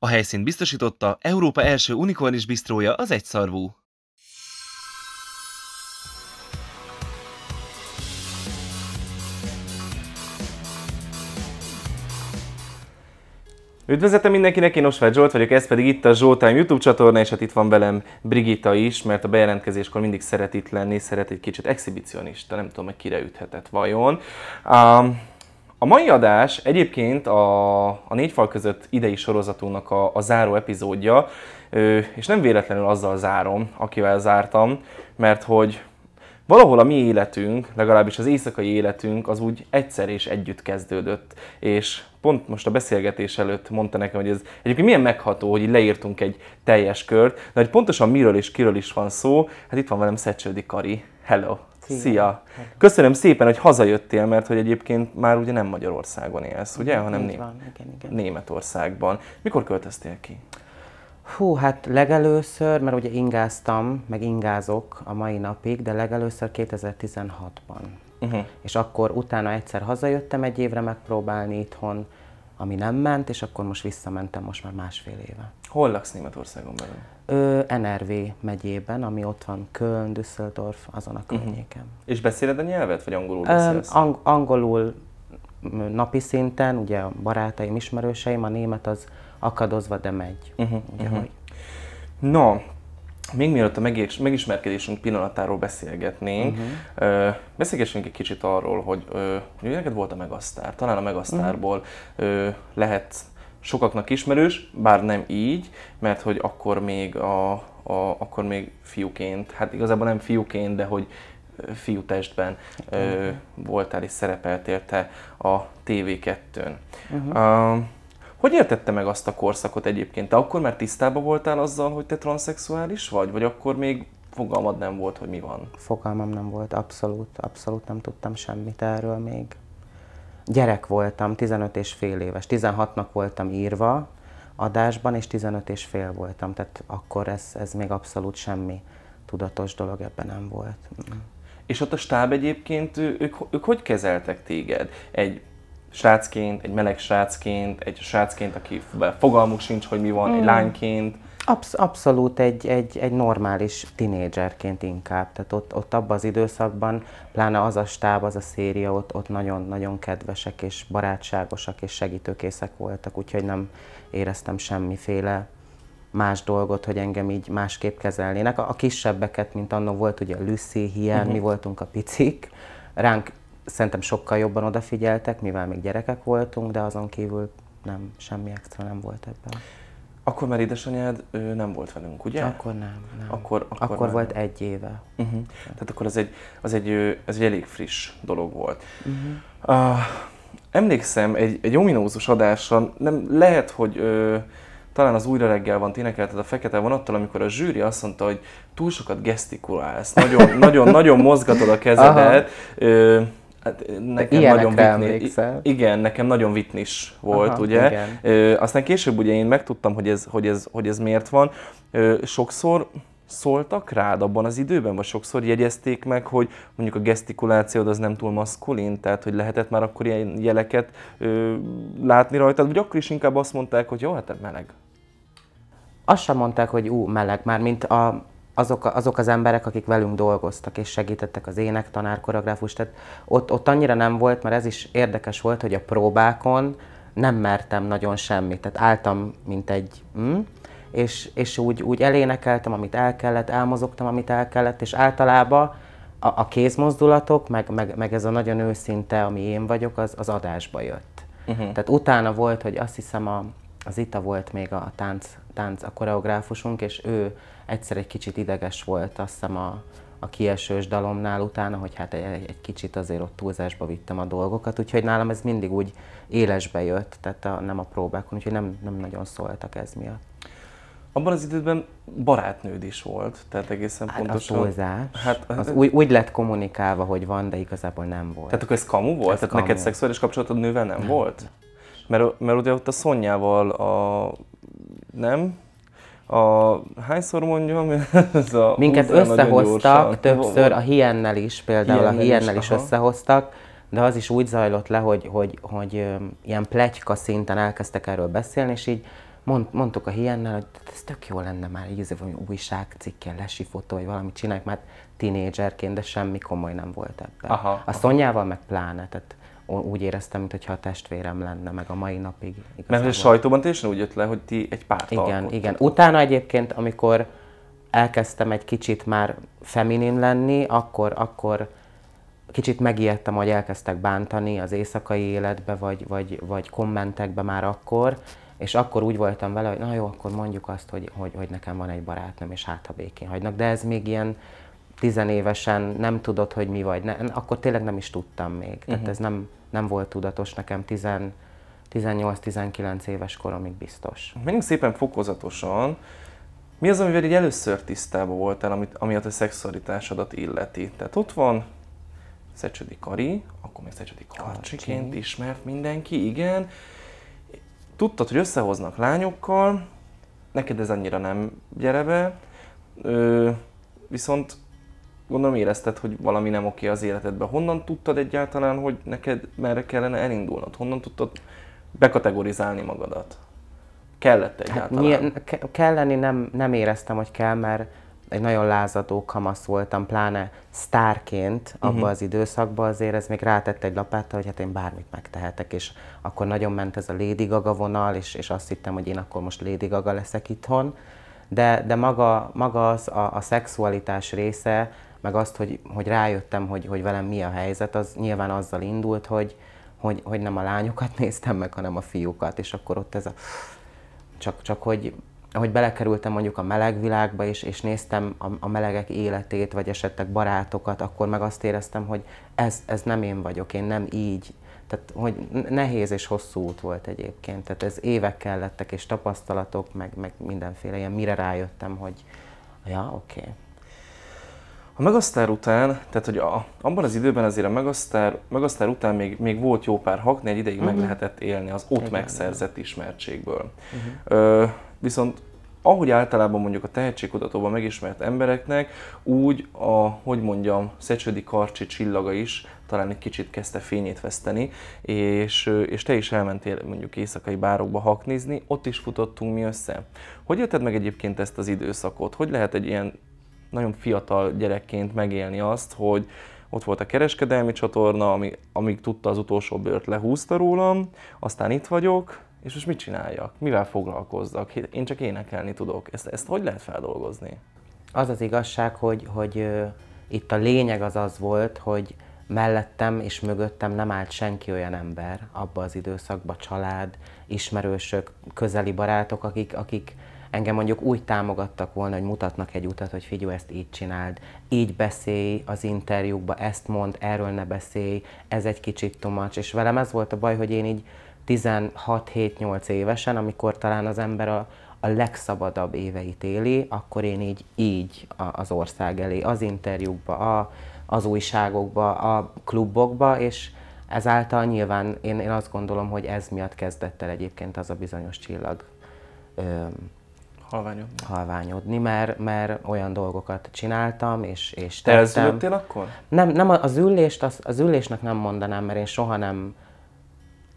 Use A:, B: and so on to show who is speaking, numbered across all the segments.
A: A helyszínt biztosította Európa első unikornis bistrója az egyszarvú. Üdvözletem mindenkinek, én Osváth Zsolt vagyok, ez pedig itt a Zsoltime YouTube csatorna, és hát itt van velem Brigitta is, mert a bejelentkezéskor mindig szeret itt lenni, szeret egy kicsit exhibicionista, nem tudom, hogy kire üthetett vajon. Um, a mai adás egyébként a, a négy fal között idei sorozatunknak a, a záró epizódja, és nem véletlenül azzal zárom, akivel zártam, mert hogy valahol a mi életünk, legalábbis az éjszakai életünk, az úgy egyszer és együtt kezdődött. És pont most a beszélgetés előtt mondta nekem, hogy ez egyébként milyen megható, hogy leírtunk egy teljes kört, de hogy pontosan miről és kiről is van szó, hát itt van velem Szecsődi Kari. Hello! Szia. Szia! Köszönöm szépen, hogy hazajöttél, mert hogy egyébként már ugye nem Magyarországon élsz, ugye, hanem Né- van, igen, igen. Németországban. Mikor költöztél ki?
B: Hú, hát legelőször, mert ugye ingáztam, meg ingázok a mai napig, de legelőször 2016-ban. Uh-huh. És akkor utána egyszer hazajöttem egy évre megpróbálni itthon, ami nem ment, és akkor most visszamentem most már másfél éve.
A: Hol laksz Németországon belül?
B: Ö, NRV megyében, ami ott van Köln, Düsseldorf, azon a mhm. környéken. Uh-huh.
A: És beszéled a nyelvet, vagy angolul beszélsz?
B: Ö, ang- angolul napi szinten, ugye a barátaim, ismerőseim, a német az akadozva, de megy. Uh-huh, ugye, uh-huh. Hogy...
A: No, még mielőtt a megismerkedésünk pillanatáról beszélgetnénk, uh-huh. beszélgessünk egy kicsit arról, hogy hogy neked volt a Megasztár. Talán a Megasztárból uh-huh. lehet sokaknak ismerős, bár nem így, mert hogy akkor még, a, a, akkor még fiúként, hát igazából nem fiúként, de hogy fiú testben ö, voltál és szerepeltél te a TV2-n. Uh-huh. Uh, hogy értette meg azt a korszakot egyébként? Te akkor már tisztában voltál azzal, hogy te transzexuális vagy? Vagy akkor még fogalmad nem volt, hogy mi van?
B: Fogalmam nem volt, abszolút, abszolút nem tudtam semmit erről még. Gyerek voltam, 15 és fél éves. 16-nak voltam írva adásban, és 15 és fél voltam. Tehát akkor ez, ez még abszolút semmi tudatos dolog ebben nem volt.
A: És ott a stáb egyébként, ők, ők hogy kezeltek téged? Egy srácként, egy meleg srácként, egy srácként, aki fogalmuk sincs, hogy mi van, mm. egy lányként?
B: Absz- abszolút egy, egy, egy normális tinédzserként inkább. Tehát ott, ott abban az időszakban, pláne az a stáb, az a széria, ott, ott nagyon-nagyon kedvesek és barátságosak és segítőkészek voltak, úgyhogy nem éreztem semmiféle más dolgot, hogy engem így másképp kezelnének. A, a kisebbeket, mint annó volt ugye Lucy, Hien, uh-huh. mi voltunk a picik, ránk szerintem sokkal jobban odafigyeltek, mivel még gyerekek voltunk, de azon kívül nem, semmi extra nem volt ebben.
A: Akkor már édesanyád ő nem volt velünk, ugye?
B: Akkor nem. nem.
A: Akkor,
B: akkor, akkor volt egy éve.
A: Uh-huh. Tehát akkor az egy, az egy, ez egy elég friss dolog volt. Uh-huh. Uh, emlékszem, egy, egy ominózus adásra, nem, lehet, hogy uh, talán az újra reggel van, énekelted a fekete vonattal, amikor a zsűri azt mondta, hogy túl sokat gesztikulálsz, nagyon, nagyon, nagyon mozgatod a kezedet. Uh,
B: Hát nekem nagyon vitni,
A: Igen, nekem nagyon vitnis volt, Aha, ugye. Igen. Ö, aztán később ugye én megtudtam, hogy ez, hogy ez, hogy ez miért van. Ö, sokszor szóltak rád abban az időben, vagy sokszor jegyezték meg, hogy mondjuk a gesztikulációd az nem túl maszkulin, tehát hogy lehetett már akkor ilyen jeleket ö, látni rajtad, vagy akkor is inkább azt mondták, hogy jó, hát meleg.
B: Azt sem mondták, hogy ú, meleg, már mint a azok, azok az emberek, akik velünk dolgoztak és segítettek az énektanár, koreográfus, tehát ott, ott annyira nem volt, mert ez is érdekes volt, hogy a próbákon nem mertem nagyon semmit, tehát álltam, mint egy mm, és, és úgy, úgy elénekeltem, amit el kellett, elmozogtam, amit el kellett, és általában a, a kézmozdulatok, meg, meg, meg ez a nagyon őszinte, ami én vagyok, az, az adásba jött. Uh-huh. Tehát utána volt, hogy azt hiszem a, az Ita volt még a tánc, tánc, a koreográfusunk, és ő egyszer egy kicsit ideges volt, azt hiszem a, a kiesős dalomnál utána, hogy hát egy, egy kicsit azért ott túlzásba vittem a dolgokat, úgyhogy nálam ez mindig úgy élesbe jött, tehát a, nem a próbákon, úgyhogy nem, nem nagyon szóltak ez miatt.
A: Abban az időben barátnőd is volt, tehát egészen hát pontosan.
B: A túlzás. Hát, az úgy, úgy lett kommunikálva, hogy van, de igazából nem volt.
A: Tehát akkor ez kamu volt? Ez tehát kamu. neked szexuális kapcsolatod nővel nem, nem volt? Mert, mert ugye ott a Szonyával a... nem? A, hányszor mondjam?
B: ez a Minket összehoztak többször, a Hiennel is, például Hiennel a Hiennel is, is összehoztak, de az is úgy zajlott le, hogy, hogy, hogy, hogy ilyen pletyka szinten elkezdtek erről beszélni, és így mond, mondtuk a hiennel, hogy ez tök jó lenne már így valami újságcikken, lesi fotó, vagy valamit csináljuk, mert tínédzserként, de semmi komoly nem volt ebben.
A: Aha,
B: a Szonyával meg pláne, tehát úgy éreztem, mintha a testvérem lenne, meg a mai napig.
A: Mert
B: igazából.
A: a sajtóban teljesen úgy jött le, hogy ti egy párt
B: Igen,
A: alkottok.
B: igen. Utána egyébként, amikor elkezdtem egy kicsit már feminin lenni, akkor, akkor kicsit megijedtem, hogy elkezdtek bántani az éjszakai életbe, vagy, vagy, vagy kommentekbe már akkor, és akkor úgy voltam vele, hogy na jó, akkor mondjuk azt, hogy, hogy, hogy nekem van egy barátnőm, és hát ha békén hagynak. De ez még ilyen tizenévesen nem tudod, hogy mi vagy. Ne, akkor tényleg nem is tudtam még. Tehát
A: Mhm.
B: ez nem, nem volt tudatos nekem 10 18-19 éves koromig biztos.
A: Menjünk szépen fokozatosan. Mi az, amivel így először tisztában voltál, amit, ami a te szexualitásodat illeti? Tehát ott van Szecsödi Kari, akkor még Szecsödi Karcsiként ismert mindenki, igen. Tudtad, hogy összehoznak lányokkal, neked ez annyira nem gyere be, ö, viszont gondolom érezted, hogy valami nem oké az életedben. Honnan tudtad egyáltalán, hogy neked merre kellene elindulnod? Honnan tudtad bekategorizálni magadat? Kellett
B: Hát
A: egyáltalán?
B: nyilván, ke- kelleni nem, nem éreztem, hogy kell, mert egy nagyon lázadó kamasz voltam, pláne sztárként abban
A: Mhm.
B: uh-huh. az időszakban azért ez még rátett egy lapáttal, hogy hát én bármit megtehetek, és akkor nagyon ment ez a Lady Gaga vonal, és, és azt hittem, hogy én akkor most Lady Gaga leszek itthon, de, de maga, maga az a, a szexualitás része, meg azt, hogy, hogy rájöttem, hogy, hogy velem mi a helyzet, az nyilván azzal indult, hogy, hogy, hogy nem a lányokat néztem meg, hanem a fiúkat, és akkor ott ez a csak, csak hogy, hogy belekerültem mondjuk a meleg világba is, és néztem a, a melegek életét, vagy esetleg barátokat, akkor meg azt éreztem, hogy ez, ez nem én vagyok, én nem így. Tehát, hogy nehéz és hosszú út volt egyébként. Tehát ez évek kellettek, és tapasztalatok, meg, meg mindenféle ilyen, mire rájöttem, hogy ja, oké. Okay.
A: A Megasztár után, tehát hogy a, abban az időben azért a Megasztár, Megasztár után még, még volt jó pár hakni, egy ideig uh-huh. meg lehetett élni az ott megszerzett ismertségből. Uh-huh. Ö, viszont ahogy általában mondjuk a tehetségkutatóban megismert embereknek, úgy a, hogy mondjam, Szecsödi Karcsi csillaga is talán egy kicsit kezdte fényét veszteni, és, és te is elmentél mondjuk éjszakai bárokba haknizni, ott is futottunk mi össze. Hogy élted meg egyébként ezt az időszakot? Hogy lehet egy ilyen nagyon fiatal gyerekként megélni azt, hogy ott volt a kereskedelmi csatorna, ami, amíg tudta az utolsó bőrt lehúzta rólam, aztán itt vagyok, és most mit csináljak? Mivel foglalkozzak? Én csak énekelni tudok. Ezt, ezt hogy lehet feldolgozni?
B: Az az igazság, hogy, hogy ö, itt a lényeg az az volt, hogy mellettem és mögöttem nem állt senki olyan ember abba az időszakban, család, ismerősök, közeli barátok, akik, akik engem mondjuk úgy támogattak volna, hogy mutatnak egy utat, hogy figyelj, ezt így csináld, így beszélj az interjúkba, ezt mond, erről ne beszélj, ez egy kicsit tomacs. És velem ez volt a baj, hogy én így 16-7-8 évesen, amikor talán az ember a, a legszabadabb éveit éli, akkor én így, így az ország elé, az interjúkba, a, az újságokba, a klubokba, és ezáltal nyilván én, én azt gondolom, hogy ez miatt kezdett el egyébként az a bizonyos csillag
A: Halványod.
B: halványodni, mert, mert olyan dolgokat csináltam, és, és
A: Te
B: tettem.
A: elszülöttél akkor?
B: Nem, nem az ülést, az, az ülésnek nem mondanám, mert én soha nem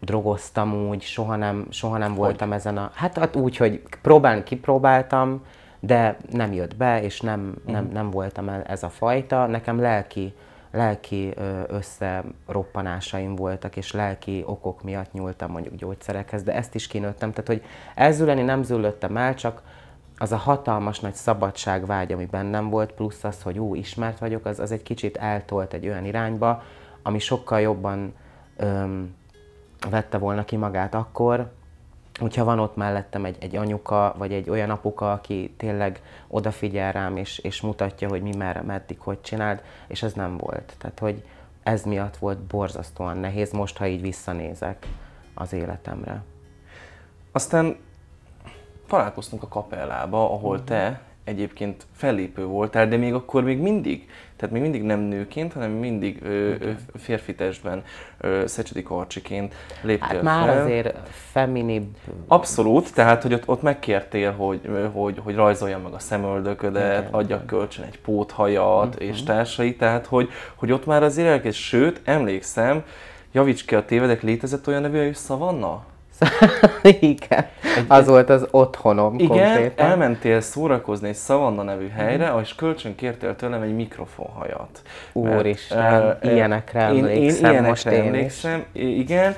B: drogoztam úgy, soha nem, soha nem voltam ezen a... Hát, hát úgy, hogy próbálni kipróbáltam, de nem jött be, és nem, nem, nem voltam el ez a fajta. Nekem lelki, lelki összeroppanásaim voltak, és lelki okok miatt nyúltam mondjuk gyógyszerekhez, de ezt is kinőttem. Tehát, hogy elzüleni nem züllöttem el, csak az a hatalmas nagy szabadságvágy, ami bennem volt, plusz az, hogy ú, ismert vagyok, az, az egy kicsit eltolt egy olyan irányba, ami sokkal jobban öm, vette volna ki magát akkor, hogyha van ott mellettem egy, egy anyuka, vagy egy olyan apuka, aki tényleg odafigyel rám, és, és mutatja, hogy mi merre, meddig, hogy csináld, és ez nem volt. Tehát, hogy ez miatt volt borzasztóan nehéz most, ha így visszanézek az életemre.
A: Aztán találkoztunk a kapellába, ahol te egyébként fellépő voltál, de még akkor még mindig, tehát még mindig nem nőként, hanem mindig ö, ö, férfi testben, ö, Szecsedi Karcsiként léptél
B: Hát már
A: fel.
B: azért feminibb
A: Abszolút, tehát hogy ott, ott megkértél, hogy, hogy, hogy rajzoljam meg a szemöldöködet,
B: Igen,
A: adjak kölcsön egy póthajat és társai, tehát hogy, hogy ott már azért elkezd, sőt, emlékszem, javíts ki a tévedek, létezett olyan nevű, hogy Szavanna?
B: Igen, az volt az otthonom
A: Igen,
B: konkrétan.
A: elmentél szórakozni egy Savanna nevű helyre, és kölcsön kértél tőlem egy mikrofonhajat. Mert,
B: Úristen,
A: eh,
B: ilyenekre
A: én, én
B: emlékszem
A: ilyenekre
B: most én is.
A: emlékszem, i- igen,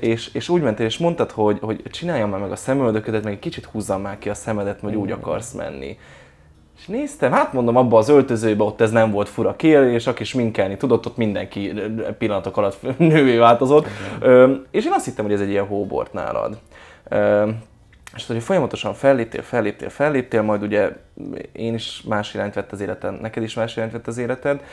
A: és, és úgy mentél, és mondtad, hogy, hogy csináljam már meg a szemöldöködet, meg egy kicsit húzzam már ki a szemedet, hogy úgy akarsz menni. És néztem, hát mondom, abba az öltözőbe ott ez nem volt fura kérés, aki sminkelni tudott, ott mindenki pillanatok alatt nővé változott. Ö, és én azt hittem, hogy ez egy ilyen hóbort nálad. Ö, és hogy folyamatosan felléptél, felléptél, felléptél, majd ugye én is más irányt vett az életem, neked is más irányt vett az életed.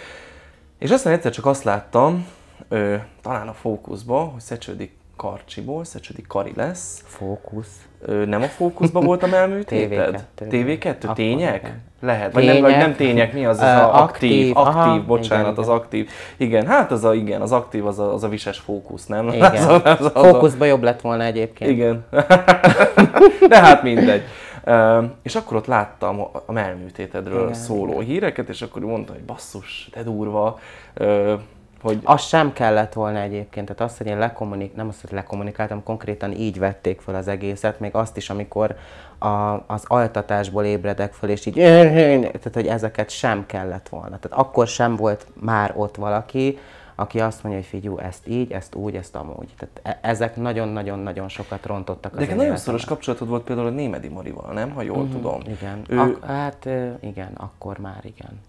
A: És aztán egyszer csak azt láttam, ö, talán a fókuszba, hogy Szecsődi Karcsiból, Szecsődi Kari lesz.
B: Fókusz.
A: Ö, nem a fókuszban voltam elműtéted?
B: TV2.
A: TV2?
B: Akkor
A: Tények?
B: igen.
A: Lehet, vagy nem, vagy nem
B: Tények.
A: tények, mi az, az
B: Ö,
A: a aktív,
B: aktív,
A: aktív,
B: aha,
A: bocsánat,
B: igen,
A: az aktív. Igen, hát az a, igen, az aktív, az a, az a vises fókusz, nem?
B: Igen.
A: Az a, az a, az a,
B: Fókuszba jobb lett volna egyébként.
A: igen. De hát mindegy. Ö, és akkor ott láttam a- a melműtétedről
B: Igen,
A: szóló híreket, és akkor mondta, hogy basszus, de durva, ö, hogy
B: Az sem kellett volna egyébként, tehát azt, hogy én lekommunik, nem azt, hogy lekommunikáltam, konkrétan így vették fel az egészet, még azt is, amikor a, az altatásból ébredek föl, és így, tehát hogy ezeket sem kellett volna. Tehát akkor sem volt már ott valaki, aki azt mondja, hogy figyú, ezt így, ezt úgy, ezt amúgy. Tehát e- ezek nagyon-nagyon-nagyon sokat rontottak az
A: de nagyon szoros kapcsolatod volt például a Némedi Marival, nem? Ha jól tudom.
B: Igen,
A: Ő,
B: Ak- hát igen, akkor már igen.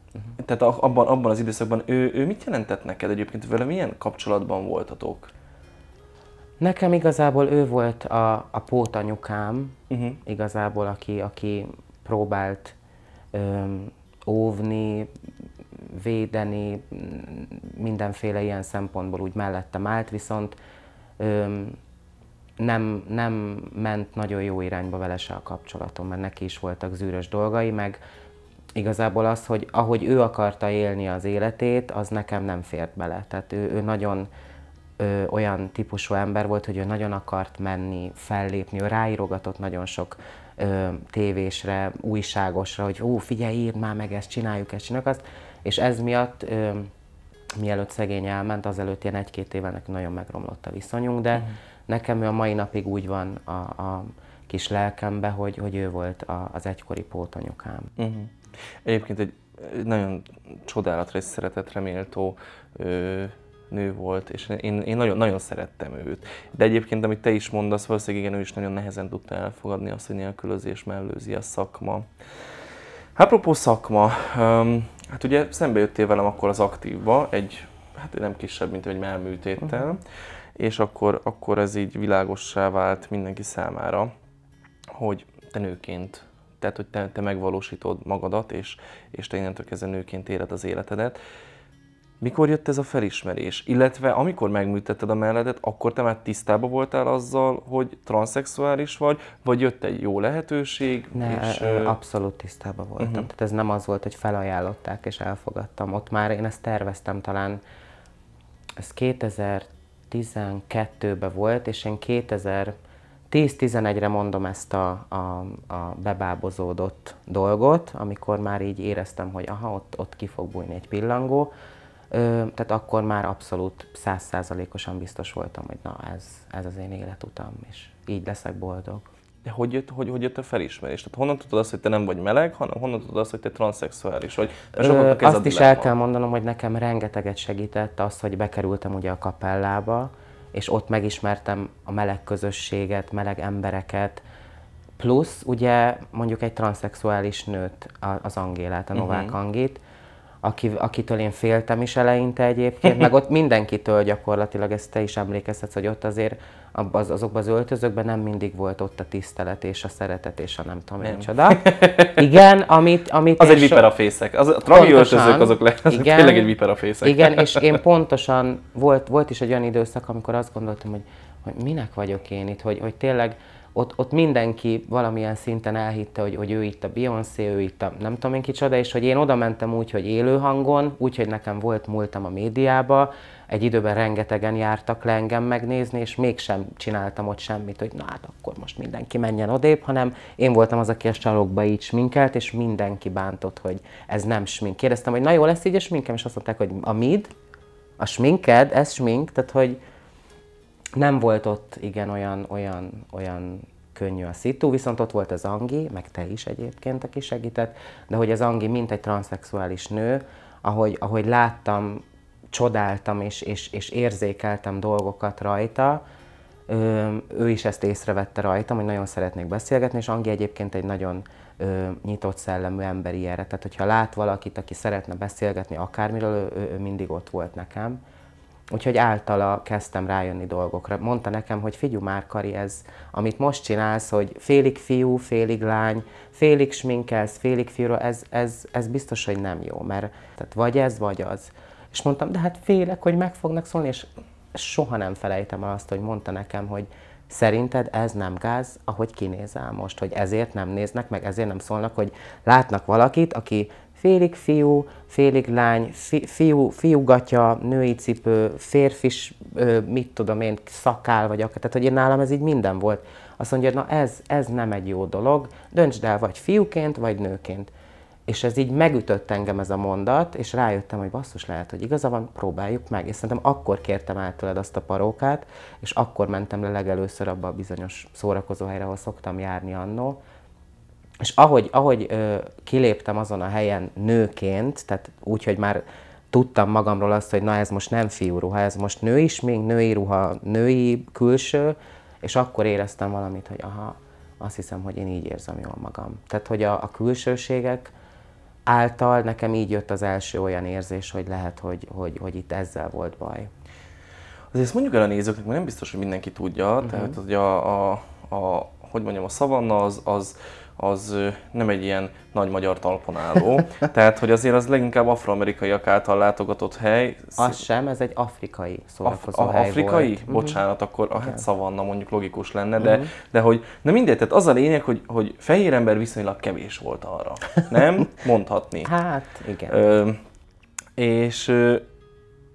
A: Tehát a- abban, abban az időszakban ő, ő mit jelentett neked egyébként? Vele milyen kapcsolatban voltatok?
B: Nekem igazából ő volt a, a pótanyukám,
A: Uh-huh.
B: igazából, aki, aki próbált öm, óvni, védeni, m, mindenféle ilyen szempontból úgy mellettem állt, viszont nem, nem ment nagyon jó irányba vele se a kapcsolatom, mert neki is voltak zűrös dolgai, meg igazából az, hogy ahogy ő akarta élni az életét, az nekem nem fért bele. Tehát ő, ő nagyon ö, olyan típusú ember volt, hogy ő nagyon akart menni, fellépni, ő ráírogatott nagyon sok ö, tévésre, újságosra, hogy ú, figyelj, írd már meg ezt, csináljuk ezt, csináljuk azt, és ez miatt ö, mielőtt szegény elment, azelőtt ilyen egy-két éve nekünk nagyon megromlott a viszonyunk, de uh-huh. nekem ő a mai napig úgy van a, a kis lelkembe, hogy, hogy ő volt a, az egykori pótanyukám.
A: Uh-huh. Egyébként egy egy nagyon csodálatra és szeretetre méltó ö, nő volt, és én, én nagyon, nagyon szerettem őt. De egyébként, amit te is mondasz, valószínűleg igen, ő is nagyon nehezen tudta elfogadni azt, hogy nélkülözés mellőzi a szakma. Apropó szakma, um, hát ugye szembe jöttél velem akkor az aktívba, egy, hát nem kisebb, mint egy melműtéttel, uh-huh. és akkor, akkor ez így világossá vált mindenki számára, hogy te nőként, tehát hogy te, te megvalósítod magadat, és, és te innentől kezdve nőként éled az életedet. Mikor jött ez a felismerés? Illetve amikor megműtetted a melledet, akkor te már tisztában voltál azzal, hogy transzexuális vagy, vagy jött egy jó lehetőség?
B: Ne,
A: és,
B: abszolút tisztában voltam. Uh-huh. Tehát ez nem az volt, hogy felajánlották és elfogadtam. Ott már én ezt terveztem talán, ez 2012-ben volt, és én 2010-11-re mondom ezt a, a, a bebábozódott dolgot, amikor már így éreztem, hogy aha, ott, ott ki fog bújni egy pillangó. Tehát akkor már abszolút százszázalékosan biztos voltam, hogy na ez, ez az én életutam, és így leszek boldog.
A: De hogy jött, hogy, hogy jött a felismerés? Tehát honnan tudod azt, hogy te nem vagy meleg, hanem honnan tudod azt, hogy te transzexuális vagy?
B: Ö, azt is el kell mondanom, hogy nekem rengeteget segített az, hogy bekerültem ugye a kapellába, és ott megismertem a meleg közösséget, meleg embereket, plusz ugye mondjuk egy transzexuális nőt, az Angélát, a Novák
A: Mhm.
B: Angit, aki, akitől én féltem is eleinte egyébként, meg ott mindenkitől gyakorlatilag, ezt te is emlékezhetsz, hogy ott azért az, azokban az öltözőkben nem mindig volt ott a tisztelet és a szeretet és a nem tudom én
A: Nem.
B: csoda. Igen, amit, amit
A: Az
B: én
A: egy viperafészek. Az, a tragi öltözők azok, le, azok
B: Igen.
A: tényleg egy viperafészek.
B: Igen, és én pontosan, volt, volt is egy olyan időszak, amikor azt gondoltam, hogy, hogy minek vagyok én itt, hogy, hogy tényleg ott, ott mindenki valamilyen szinten elhitte, hogy, hogy ő itt a Beyoncé, ő itt a nem tudom én kicsoda, és hogy én oda mentem úgy, hogy élő hangon, úgy, hogy nekem volt múltam a médiába, egy időben rengetegen jártak le engem megnézni, és mégsem csináltam ott semmit, hogy na hát akkor most mindenki menjen odébb, hanem én voltam az, aki a sarokba így sminkelt, és mindenki bántott, hogy ez nem smink. Kérdeztem, hogy na jó lesz így a sminkem, és azt mondták, hogy a mid, a sminked, ez smink, tehát hogy Nem volt ott, igen, olyan, olyan, olyan könnyű a szitu, viszont ott volt az Angi, meg te is egyébként, aki segített, de hogy az Angi, mint egy transzexuális nő, ahogy, ahogy láttam, csodáltam és, és, és érzékeltem dolgokat rajta, ő is ezt észrevette rajtam, hogy nagyon szeretnék beszélgetni, és Angi egyébként egy nagyon ö, nyitott szellemű ember ilyenre. Tehát, hogyha lát valakit, aki szeretne beszélgetni akármiről, ő, ő mindig ott volt nekem. Úgyhogy általa kezdtem rájönni dolgokra. Mondta nekem, hogy figyelj már, Kari, ez, amit most csinálsz, hogy félig fiú, félig lány, félig sminkelsz, félig fiúra, ez, ez, ez biztos, hogy nem jó, mert tehát vagy ez, vagy az. És mondtam, de hát félek, hogy meg fognak szólni, és soha nem felejtem el azt, hogy mondta nekem, hogy szerinted ez nem gáz, ahogy kinézel most, hogy ezért nem néznek meg, ezért nem szólnak, hogy látnak valakit, aki félig fiú, félig lány, fi, fiú, fiúgatja, női cipő, férfis, mit tudom én, szakál vagy akár. Tehát, hogy én nálam ez így minden volt. Azt mondja, na ez, ez nem egy jó dolog, döntsd el vagy fiúként, vagy nőként. És ez így megütött engem ez a mondat, és rájöttem, hogy basszus lehet, hogy igaza van, próbáljuk meg. És szerintem akkor kértem el tőled azt a parókát, és akkor mentem le legelőször abba a bizonyos szórakozóhelyre, ahol szoktam járni annó. És ahogy, ahogy ö, kiléptem azon a helyen nőként, tehát úgy, hogy már tudtam magamról azt, hogy na ez most nem fiúruha, ez most női smink, női ruha, női külső, és akkor éreztem valamit, hogy aha, azt hiszem, hogy én így érzem jól magam. Tehát, hogy a, a külsőségek, által nekem így jött az első olyan érzés, hogy lehet, hogy, hogy, hogy itt ezzel volt baj.
A: Azért ezt mondjuk el a nézőknek, mert nem biztos, hogy mindenki tudja, uh-huh. tehát hogy a, a, a, hogy mondjam, a szavanna az, az az nem egy ilyen nagy magyar talpon álló. Tehát, hogy azért az leginkább afroamerikaiak által látogatott hely.
B: Az sem, ez egy afrikai szórakozó Af- hely
A: Afrikai? Volt. Mhm. Bocsánat, akkor a hát szavanna mondjuk logikus lenne, de, uh-huh. de hogy, de mindegy, tehát az a lényeg, hogy, hogy fehér ember viszonylag kevés volt arra. Nem? Mondhatni.
B: Hát, igen. Ö,
A: és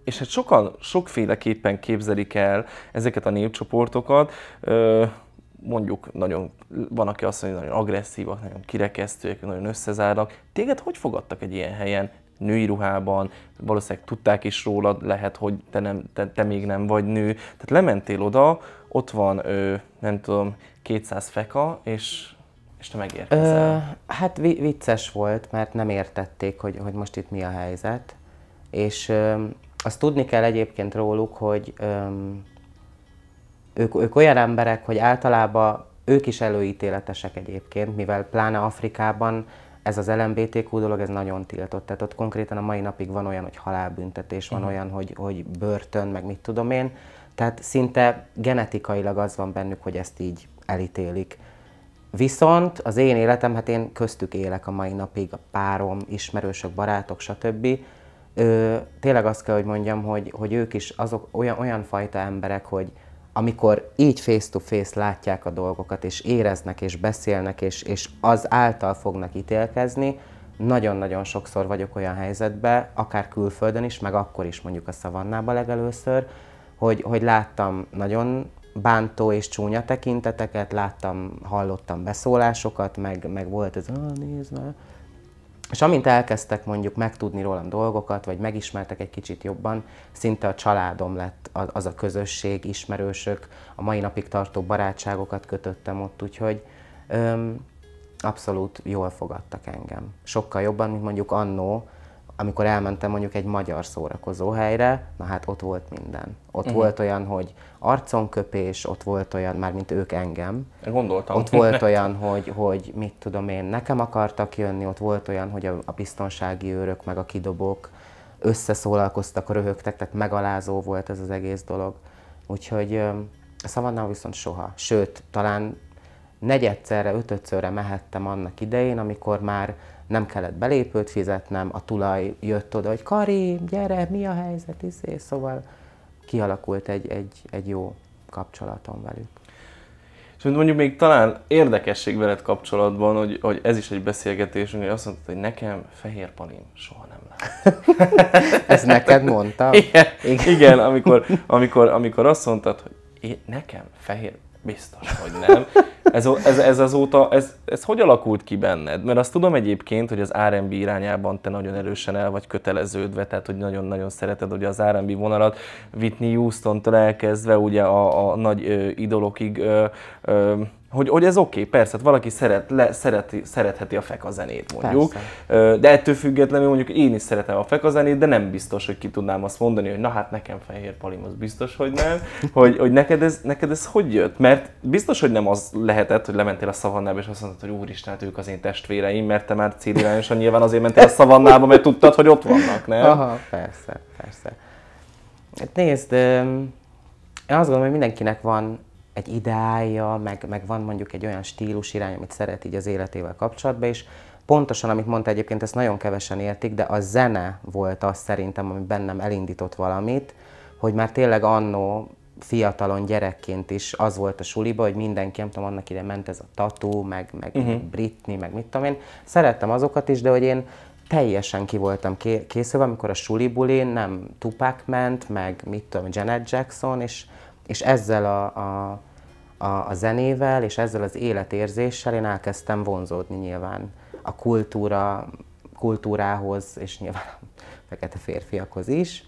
A: és hát sokan sokféleképpen képzelik el ezeket a népcsoportokat. Ö, mondjuk nagyon, van, aki azt mondja, hogy nagyon agresszívak, nagyon kirekesztőek, nagyon összezárnak. Téged hogy fogadtak egy ilyen helyen, női ruhában, valószínűleg tudták is rólad, lehet, hogy te, nem, te, te még nem vagy nő. Tehát lementél oda, ott van, ö, nem tudom, 200 feka, és, és te megérkezel. Ö,
B: hát vicces volt, mert nem értették, hogy, hogy most itt mi a helyzet. És ö, azt tudni kell egyébként róluk, hogy ö, ők, ők olyan emberek, hogy általában ők is előítéletesek egyébként, mivel pláne Afrikában ez az LMBTQ dolog, ez nagyon tiltott. Tehát ott konkrétan a mai napig van olyan, hogy halálbüntetés, van uh-huh. olyan, hogy, hogy börtön, meg mit tudom én. Tehát szinte genetikailag az van bennük, hogy ezt így elítélik. Viszont az én életem, hát én köztük élek a mai napig, a párom, ismerősök, barátok, stb. Ö, tényleg azt kell, hogy mondjam, hogy, hogy ők is azok olyan, olyan fajta emberek, hogy, amikor így face-to-face látják a dolgokat, és éreznek, és beszélnek, és, és az által fognak ítélkezni, nagyon-nagyon sokszor vagyok olyan helyzetben, akár külföldön is, meg akkor is mondjuk a szavannában legelőször, hogy, hogy láttam nagyon bántó és csúnya tekinteteket, láttam, hallottam beszólásokat, meg, meg volt ez, ah, nézd már, és amint elkezdtek mondjuk megtudni rólam dolgokat, vagy megismertek egy kicsit jobban, szinte a családom lett az a közösség, ismerősök, a mai napig tartó barátságokat kötöttem ott, úgyhogy öm, abszolút jól fogadtak engem. Sokkal jobban, mint mondjuk annó, amikor elmentem mondjuk egy magyar szórakozó helyre, na hát ott volt minden. Ott uh-huh. volt olyan, hogy arconköpés, ott volt olyan, már mint ők engem.
A: Gondoltam.
B: Ott volt olyan, hogy, hogy mit tudom én, nekem akartak jönni, ott volt olyan, hogy a, a biztonsági őrök, meg a kidobók összeszólalkoztak, röhögtek, tehát megalázó volt ez az egész dolog. Úgyhogy a szavannál viszont soha. Sőt, talán negyedszerre, ötödszörre mehettem annak idején, amikor már nem kellett belépőt fizetnem, a tulaj jött oda, hogy Kari, gyere, mi a helyzet, izé, szóval kialakult egy, egy, egy jó kapcsolatom velük.
A: És mondjuk még talán érdekesség veled kapcsolatban, hogy, hogy ez is egy beszélgetés, hogy azt mondtad, hogy nekem fehér palim soha nem
B: lehet. Ez neked mondta?
A: Igen, igen amikor, amikor, amikor azt mondtad, hogy én, nekem fehér, Biztos, hogy nem. Ez, ez, ez azóta, ez, ez hogy alakult ki benned? Mert azt tudom egyébként, hogy az R&B irányában te nagyon erősen el vagy köteleződve, tehát hogy nagyon-nagyon szereted hogy az R&B vonalat, Whitney Houston-tól elkezdve ugye a, a nagy ö, idolokig ö, ö, hogy, hogy ez oké, okay, persze, hát valaki szeret, le, szereti, szeretheti a fekazenét mondjuk, persze. de ettől függetlenül mondjuk én is szeretem a fekazenét, de nem biztos, hogy ki tudnám azt mondani, hogy na hát nekem fehér palim, az biztos, hogy nem, hogy, hogy neked, ez, neked ez hogy jött? Mert biztos, hogy nem az lehetett, hogy lementél a szavannába, és azt mondtad, hogy úristen, hát ők az én testvéreim, mert te már célirányosan nyilván azért mentél a szavannába, mert tudtad, hogy ott vannak, nem?
B: Aha, persze, persze. Hát nézd, én azt gondolom, hogy mindenkinek van egy ideája, meg, meg van mondjuk egy olyan stílus irány, amit szeret így az életével kapcsolatban, és pontosan, amit mondta egyébként, ezt nagyon kevesen értik, de a zene volt az szerintem, ami bennem elindított valamit, hogy már tényleg annó fiatalon gyerekként is az volt a suliba, hogy mindenki, nem tudom, annak ide ment ez a Tatu, meg, meg uh-huh. Britney, meg mit tudom én. Szerettem azokat is, de hogy én teljesen ki voltam készülve, amikor a sulibuli nem Tupac ment, meg mit tudom, Janet Jackson, és és ezzel a, a, a, a zenével és ezzel az életérzéssel én elkezdtem vonzódni nyilván a kultúra, kultúrához, és nyilván a fekete férfiakhoz is.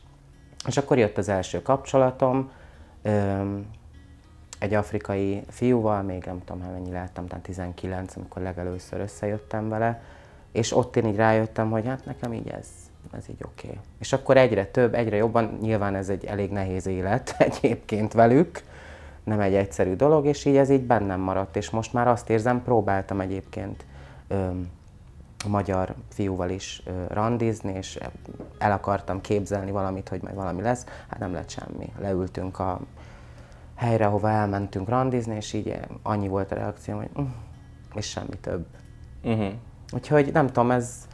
B: És akkor jött az első kapcsolatom, egy afrikai fiúval, még nem tudom, hát mennyi lehettem, tehát 19, amikor legelőször összejöttem vele, és ott én így rájöttem, hogy hát nekem így ez, ez így oké. Okay. És akkor egyre több, egyre jobban, nyilván ez egy elég nehéz élet egyébként velük, nem egy egyszerű dolog, és így ez így bennem maradt, és most már azt érzem, próbáltam egyébként ö, a magyar fiúval is ö, randizni, és el akartam képzelni valamit, hogy majd valami lesz, hát nem lett semmi. Leültünk a helyre, ahova elmentünk randizni, és így annyi volt a reakció, hogy uh, és semmi több. Uh-huh. Úgyhogy nem tudom, ez,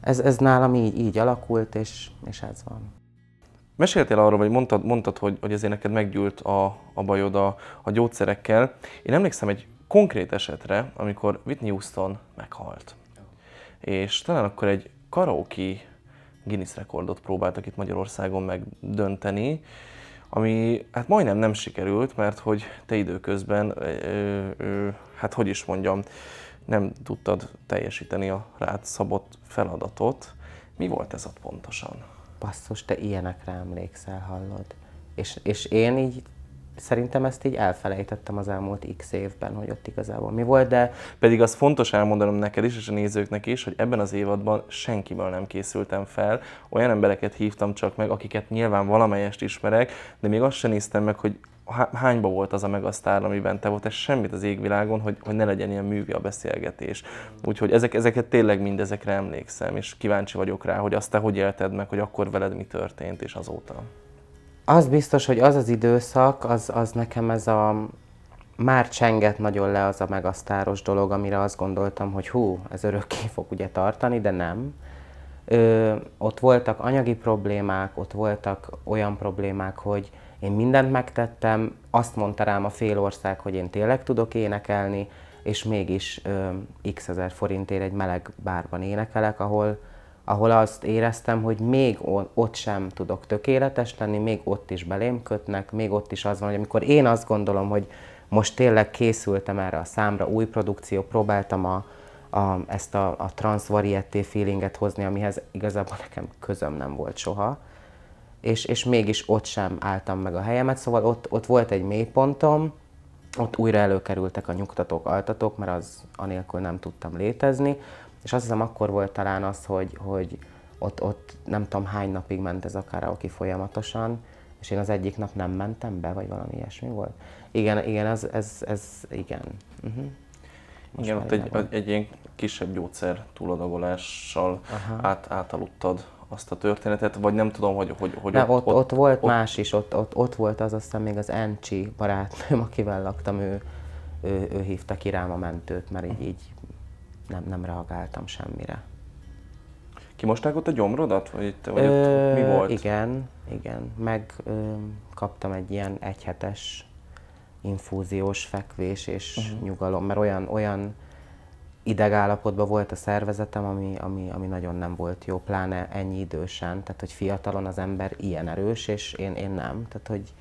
B: ez, ez nálam így, így alakult, és, és ez van.
A: Meséltél arról, vagy mondtad, mondtad hogy, hogy ezért neked meggyűlt a, a bajod a, a gyógyszerekkel. Én emlékszem egy konkrét esetre, amikor Whitney Houston meghalt. És talán akkor egy karaoke Guinness rekordot próbáltak itt Magyarországon megdönteni, ami hát majdnem nem sikerült, mert hogy te időközben, ö, ö, hát hogy is mondjam, nem tudtad teljesíteni a rád szabott feladatot. Mi volt ez ott pontosan?
B: Basszus, te ilyenekre emlékszel, hallod. És, és én így szerintem ezt így elfelejtettem az elmúlt x évben, hogy ott igazából mi volt, de...
A: Pedig az fontos elmondanom neked is, és a nézőknek is, hogy ebben az évadban senkiből nem készültem fel. Olyan embereket hívtam csak meg, akiket nyilván valamelyest ismerek, de még azt sem néztem meg, hogy hányba volt az a megasztár, amiben te volt, ez semmit az égvilágon, hogy, hogy ne legyen ilyen művi a beszélgetés. Úgyhogy ezek, ezeket tényleg mindezekre emlékszem, és kíváncsi vagyok rá, hogy azt te hogy élted meg, hogy akkor veled mi történt, és azóta.
B: Az biztos, hogy az az időszak, az, az nekem ez a már csenget nagyon le az a megasztáros dolog, amire azt gondoltam, hogy hú, ez örökké fog ugye tartani, de nem. Ö, ott voltak anyagi problémák, ott voltak olyan problémák, hogy én mindent megtettem, azt mondta rám a fél ország, hogy én tényleg tudok énekelni, és mégis ö, x ezer forintért egy meleg bárban énekelek, ahol, ahol azt éreztem, hogy még ott sem tudok tökéletes lenni, még ott is belém kötnek, még ott is az van, hogy amikor én azt gondolom, hogy most tényleg készültem erre a számra, új produkció, próbáltam a, a, ezt a, a transvarieté feelinget hozni, amihez igazából nekem közöm nem volt soha, és, és mégis ott sem álltam meg a helyemet, szóval ott, ott volt egy mélypontom, ott újra előkerültek a nyugtatók, altatók, mert az anélkül nem tudtam létezni, és azt hiszem akkor volt talán az, hogy, hogy ott, ott nem tudom hány napig ment ez a karaoke folyamatosan, és én az egyik nap nem mentem be, vagy valami ilyesmi volt. Igen, igen, ez, ez, ez igen. Uh-huh.
A: Igen, ott egy, egy, egy ilyen kisebb gyógyszer túladagolással át, átaludtad azt a történetet, vagy nem tudom, hogy, hogy, hogy
B: nem, ott, ott, ott, volt ott, más is, ott, ott, ott volt az aztán még az Encsi barátnőm, akivel laktam, ő, ő, ő hívta ki rám a mentőt, mert így, így nem, nem reagáltam semmire.
A: Kimosták ott a gyomrodat? Vagy, itt, vagy ö, ott mi volt?
B: Igen, igen. Meg ö, kaptam egy ilyen egyhetes infúziós fekvés és uh-huh. nyugalom, mert olyan, olyan idegállapotban volt a szervezetem, ami, ami, ami nagyon nem volt jó, pláne ennyi idősen, tehát hogy fiatalon az ember ilyen erős, és én, én nem, tehát hogy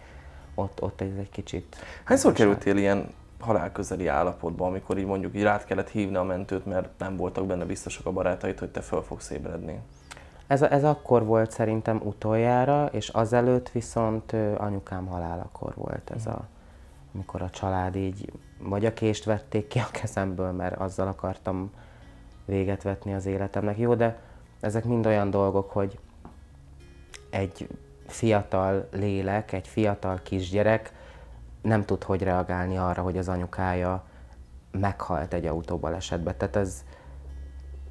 B: ott, ott ez egy kicsit...
A: Hányszor kerültél ilyen halálközeli állapotban, amikor így mondjuk így rád kellett hívni a mentőt, mert nem voltak benne biztosak a barátaid, hogy te föl fogsz ébredni?
B: Ez, ez akkor volt szerintem utoljára, és azelőtt viszont anyukám halálakor volt ez a, amikor a család így, vagy a kést vették ki a kezemből, mert azzal akartam véget vetni az életemnek. Jó, de ezek mind olyan dolgok, hogy egy fiatal lélek, egy fiatal kisgyerek nem tud hogy reagálni arra, hogy az anyukája meghalt egy autóbalesetbe. Tehát ez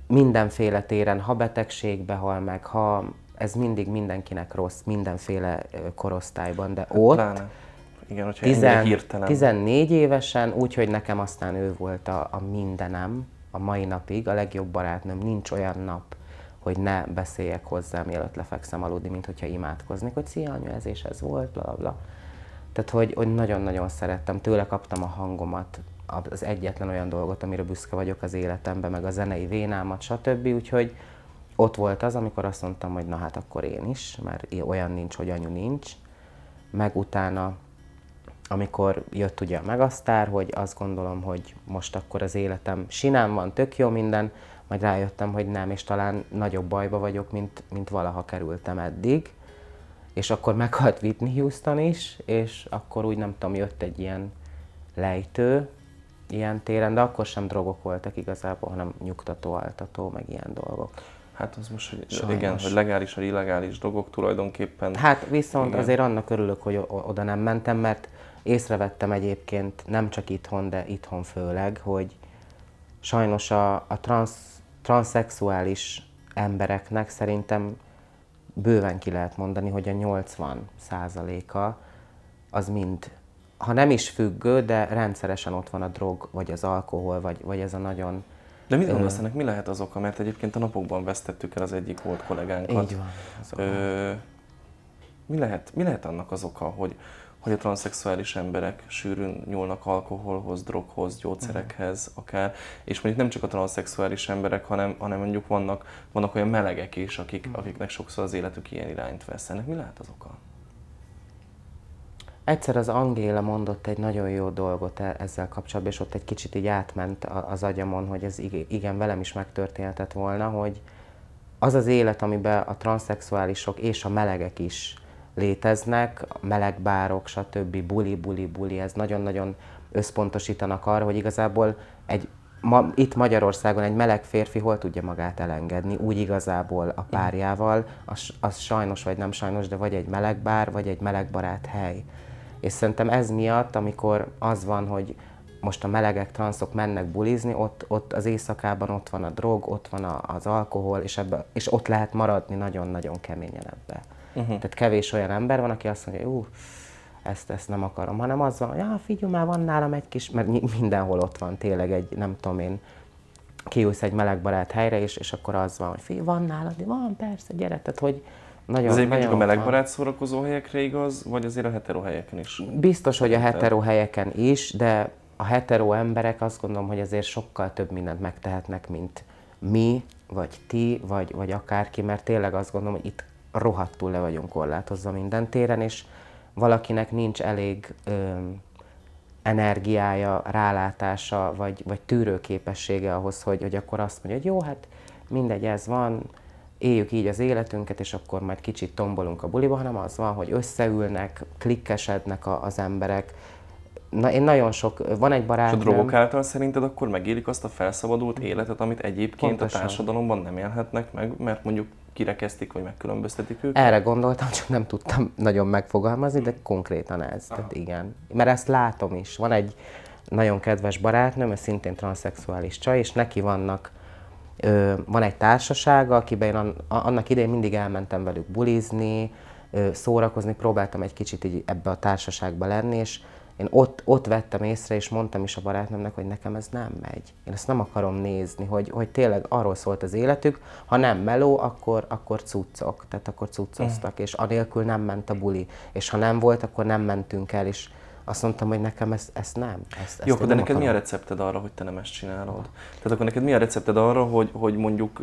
B: mindenféle téren, ha betegségbe hal meg, ha ez mindig mindenkinek rossz, mindenféle korosztályban, de ott
A: Pláne. Igen, hogyha ennyire
B: tizen,
A: hirtelen.
B: 14 évesen, úgyhogy nekem aztán ő volt a, a mindenem, a mai napig, a legjobb barátnőm, nincs olyan nap, hogy ne beszéljek hozzá, mielőtt lefekszem aludni, mint hogyha imádkoznék, hogy szia anyu, ez és ez volt, bla bla bla. Tehát, hogy, hogy nagyon-nagyon szerettem, tőle kaptam a hangomat, az egyetlen olyan dolgot, amire büszke vagyok az életemben, meg a zenei vénámat, stb. Úgyhogy ott volt az, amikor azt mondtam, hogy na hát akkor én is, mert olyan nincs, hogy anyu nincs. Meg utána, amikor jött ugye a Megasztár, hogy azt gondolom, hogy most akkor az életem sinán van, tök jó minden, majd rájöttem, hogy nem, és talán nagyobb bajba vagyok, mint, mint valaha kerültem eddig. És akkor meghalt Whitney Houston is, és akkor úgy nem tudom, jött egy ilyen lejtő, ilyen téren, de akkor sem drogok voltak igazából, hanem nyugtató, altató, meg ilyen dolgok.
A: Hát az most, hogy
B: Sajnos.
A: igen, hogy legális vagy illegális dolgok tulajdonképpen.
B: Hát viszont
A: Igen.
B: azért annak örülök, hogy oda nem mentem, mert észrevettem egyébként nem csak itthon, de itthon főleg, hogy sajnos a, a transz, transzexuális embereknek szerintem bőven ki lehet mondani, hogy a 80 százaléka az mind, ha nem is függő, de rendszeresen ott van a drog, vagy az alkohol, vagy, vagy ez a nagyon...
A: De mit gondolsz, ennek mi lehet az oka? Mert egyébként a napokban vesztettük el az egyik volt kollégánkat.
B: Így van.
A: Ö, mi, lehet, mi lehet annak az oka, hogy, hogy a transzexuális emberek sűrűn nyúlnak alkoholhoz, droghoz, gyógyszerekhez akár, és mondjuk nem csak a transzexuális emberek, hanem, hanem mondjuk vannak, vannak olyan melegek is, akik, akiknek sokszor az életük ilyen irányt vesz. Ennek mi lehet az oka?
B: Egyszer az Angéla mondott egy nagyon jó dolgot e- ezzel kapcsolatban, és ott egy kicsit így átment az agyamon, hogy ez ig- igen, velem is megtörténhetett volna, hogy az az élet, amiben a transzexuálisok és a melegek is léteznek, melegbárok, stb. buli, buli, buli, ez nagyon-nagyon összpontosítanak arra, hogy igazából egy ma, itt Magyarországon egy meleg férfi hol tudja magát elengedni, úgy igazából a párjával, az, az sajnos vagy nem sajnos, de vagy egy melegbár, vagy egy melegbarát hely. És szerintem ez miatt, amikor az van, hogy most a melegek, transzok mennek bulizni, ott, ott az éjszakában ott van a drog, ott van a, az alkohol, és, ebbe, és ott lehet maradni nagyon-nagyon keményen ebbe. Uh-huh. Tehát kevés olyan ember van, aki azt mondja, ú, ezt, ezt nem akarom, hanem az van, ja, figyelj, már van nálam egy kis, mert mindenhol ott van tényleg egy, nem tudom én, kiúsz egy melegbarát helyre, és, és akkor az van, hogy figyelj, van nálad, van, persze, gyere, tehát hogy nagyon,
A: Ez egyébként csak a melegbarát szórakozó helyekre igaz, vagy azért a hetero helyeken is?
B: Biztos, hogy a hetero helyeken is, de a hetero emberek azt gondolom, hogy azért sokkal több mindent megtehetnek, mint mi, vagy ti, vagy, vagy akárki, mert tényleg azt gondolom, hogy itt rohadtul le vagyunk korlátozva minden téren, és valakinek nincs elég öm, energiája, rálátása, vagy, vagy tűrőképessége ahhoz, hogy, hogy akkor azt mondja, hogy jó, hát mindegy, ez van, éljük így az életünket, és akkor majd kicsit tombolunk a buliba, hanem az van, hogy összeülnek, klikkesednek a, az emberek. Na, én nagyon sok, van egy
A: És a
B: barátnőm,
A: drogok által szerinted akkor megélik azt a felszabadult életet, amit egyébként
B: Pontosan.
A: a társadalomban nem élhetnek meg, mert mondjuk kirekeztik vagy megkülönböztetik őket?
B: Erre gondoltam, csak nem tudtam nagyon megfogalmazni, de konkrétan ez. Tehát igen. Mert ezt látom is. Van egy nagyon kedves barátnőm, ő szintén transzexuális csaj, és neki vannak, ö, van egy társasága, akiben én annak idején mindig elmentem velük bulizni, ö, szórakozni, próbáltam egy kicsit így ebbe a társaságba lenni, és én ott, ott vettem észre, és mondtam is a barátnőmnek, hogy nekem ez nem megy. Én ezt nem akarom nézni, hogy, hogy tényleg arról szólt az életük, ha nem meló, akkor, akkor cuccok, tehát akkor cuccoztak, és anélkül nem ment a buli. És ha nem volt, akkor nem mentünk el, és azt mondtam, hogy nekem ez, ez nem. Ezt, ezt
A: Jó,
B: én
A: de neked mi a
B: akarom.
A: recepted arra, hogy te nem ezt csinálod? Tehát akkor neked mi a recepted arra, hogy, hogy mondjuk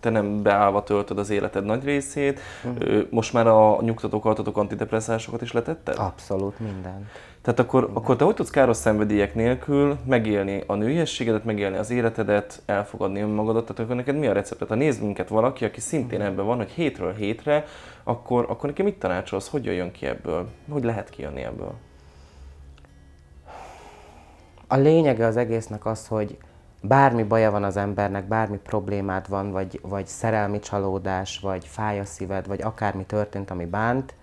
A: te nem beállva töltöd az életed nagy részét, ö, most már a nyugtatók, altatók, antidepresszásokat is letetted?
B: Abszolút minden.
A: Tehát akkor, akkor te hogy tudsz káros szenvedélyek nélkül megélni a nőiességedet, megélni az életedet, elfogadni önmagadat? Tehát akkor neked mi a receptet? Ha néz minket valaki, aki szintén ebben van, hogy hétről hétre, akkor, akkor neki mit tanácsolsz? Hogy jöjjön ki ebből? Hogy lehet kijönni ebből?
B: A lényege az egésznek az, hogy bármi baja van az embernek, bármi problémád van, vagy, vagy szerelmi csalódás, vagy fáj a szíved, vagy akármi történt, ami bánt,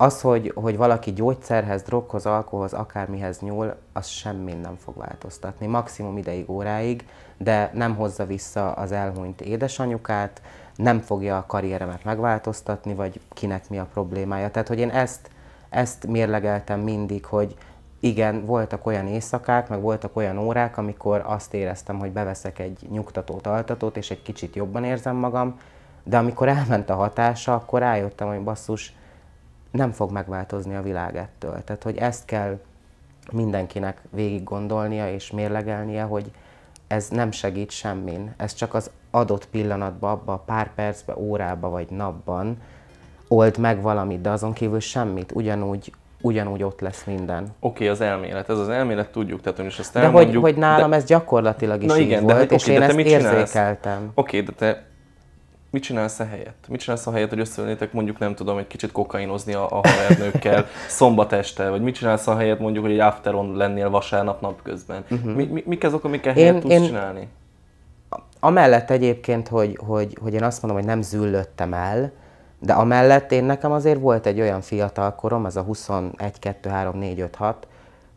B: az, hogy, hogy valaki gyógyszerhez, droghoz, alkoholhoz, akármihez nyúl, az semmi nem fog változtatni. Maximum ideig, óráig, de nem hozza vissza az elhunyt édesanyukát, nem fogja a karrieremet megváltoztatni, vagy kinek mi a problémája. Tehát, hogy én ezt, ezt mérlegeltem mindig, hogy igen, voltak olyan éjszakák, meg voltak olyan órák, amikor azt éreztem, hogy beveszek egy nyugtatót, altatót, és egy kicsit jobban érzem magam, de amikor elment a hatása, akkor rájöttem, hogy basszus, nem fog megváltozni a világ ettől. Tehát, hogy ezt kell mindenkinek végig gondolnia és mérlegelnie, hogy ez nem segít semmin. Ez csak az adott pillanatban, abban a pár percben, órában vagy napban old meg valamit, de azon kívül semmit. Ugyanúgy, ugyanúgy ott lesz minden. Oké,
A: okay, az elmélet, ez az elmélet tudjuk, tehát is ezt
B: De hogy, hogy nálam de... ez gyakorlatilag is Na így igen, volt, de hát, és okay, én de ezt érzékeltem.
A: Oké, okay, de te mit csinálsz a helyet? Mit csinálsz a helyet, hogy összeülnétek mondjuk nem tudom, egy kicsit kokainozni a, a havernőkkel szombat este, vagy mit csinálsz a helyet mondjuk, hogy egy afteron lennél vasárnap napközben? Uh-huh. Mi, mi, mik azok, amikkel helyet én, tudsz én, csinálni?
B: Amellett egyébként, hogy, hogy, hogy én azt mondom, hogy nem züllöttem el, de amellett én nekem azért volt egy olyan fiatal korom, ez a 21, 2, 3, 4, 5, 6,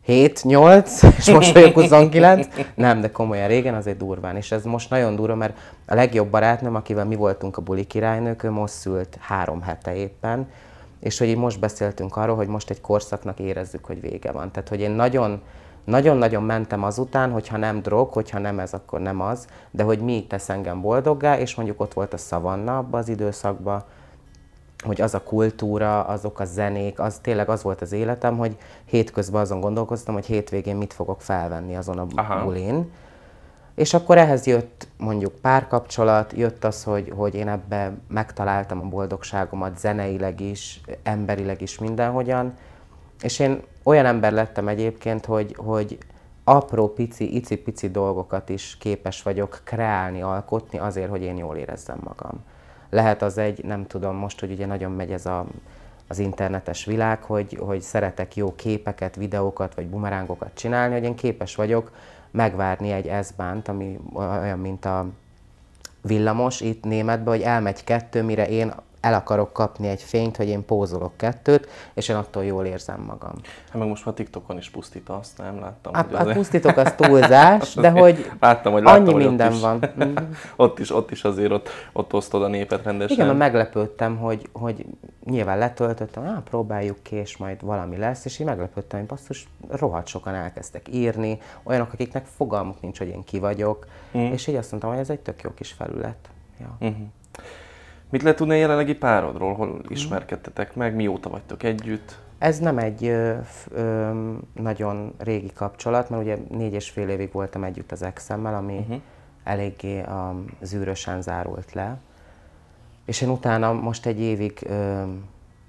B: 7, 8, és most vagyok 29. Nem, de komolyan régen azért durván. És ez most nagyon durva, mert a legjobb barátnőm, akivel mi voltunk a buli királynők, ő most szült három hete éppen, és hogy így most beszéltünk arról, hogy most egy korszaknak érezzük, hogy vége van. Tehát, hogy én nagyon, nagyon-nagyon mentem azután, hogyha nem drog, hogyha nem ez, akkor nem az, de hogy mi tesz engem boldoggá, és mondjuk ott volt a szavanna abban az időszakban, hogy az a kultúra, azok a zenék, az tényleg az volt az életem, hogy hétközben azon gondolkoztam, hogy hétvégén mit fogok felvenni azon a Aha. bulin. És akkor ehhez jött mondjuk párkapcsolat, jött az, hogy, hogy én ebbe megtaláltam a boldogságomat zeneileg is, emberileg is mindenhogyan. És én olyan ember lettem egyébként, hogy, hogy apró, pici, icipici dolgokat is képes vagyok kreálni, alkotni azért, hogy én jól érezzem magam. Lehet az egy, nem tudom, most, hogy ugye nagyon megy ez a, az internetes világ, hogy, hogy szeretek jó képeket, videókat vagy bumerángokat csinálni, hogy én képes vagyok megvárni egy S-bánt, ami olyan, mint a villamos itt németben, hogy elmegy kettő, mire én el akarok kapni egy fényt, hogy én pózolok kettőt, és én attól jól érzem magam.
A: Hát meg most már TikTokon is pusztítasz, nem láttam.
B: Hát, hogy a pusztítok az túlzás, de hogy, láttam, hogy láttam, annyi hogy minden ott is, van.
A: ott, is, ott is azért ott, ott osztod a népet rendesen.
B: Igen, mert meglepődtem, hogy, hogy nyilván letöltöttem, ah, próbáljuk ki, és majd valami lesz, és én meglepődtem, hogy basszus, rohadt sokan elkezdtek írni, olyanok, akiknek fogalmuk nincs, hogy én ki vagyok, mm. és így azt mondtam, hogy ez egy tök jó kis felület. Ja. Mm-hmm.
A: Mit lehet tudni a jelenlegi párodról? Hol ismerkedtetek meg? Mióta vagytok együtt?
B: Ez nem egy ö, ö, nagyon régi kapcsolat, mert ugye négy és fél évig voltam együtt az exemmel, ami uh-huh. eléggé a zűrösen zárult le. És én utána most egy évig ö,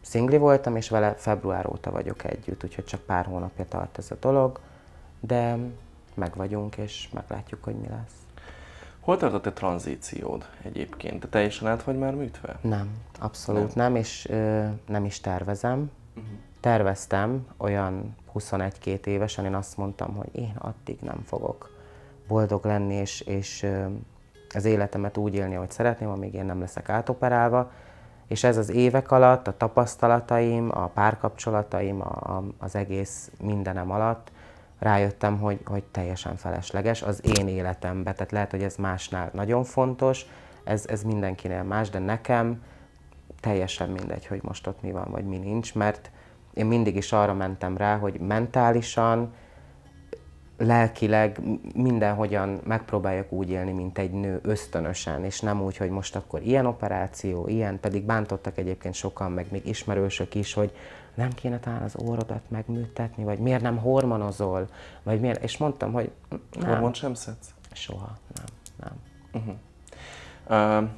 B: szingli voltam, és vele február óta vagyok együtt, úgyhogy csak pár hónapja tart ez a dolog, de meg vagyunk, és meglátjuk, hogy mi lesz.
A: Hol tart a te tranzíciód egyébként? Te teljesen át vagy már műtve?
B: Nem, abszolút nem, nem és ö, nem is tervezem. Uh-huh. Terveztem olyan 21-2 évesen, én azt mondtam, hogy én addig nem fogok boldog lenni, és, és ö, az életemet úgy élni, ahogy szeretném, amíg én nem leszek átoperálva. És ez az évek alatt, a tapasztalataim, a párkapcsolataim, a, a, az egész mindenem alatt rájöttem, hogy, hogy teljesen felesleges az én életemben. Tehát lehet, hogy ez másnál nagyon fontos, ez, ez mindenkinél más, de nekem teljesen mindegy, hogy most ott mi van, vagy mi nincs, mert én mindig is arra mentem rá, hogy mentálisan, lelkileg mindenhogyan megpróbáljak úgy élni, mint egy nő ösztönösen, és nem úgy, hogy most akkor ilyen operáció, ilyen, pedig bántottak egyébként sokan, meg még ismerősök is, hogy nem kéne talán az órodat megműtetni, vagy miért nem hormonozol, vagy miért, és mondtam, hogy
A: nem. Hormon sem szedsz?
B: Soha, nem, nem.
A: Uh-huh. Uh,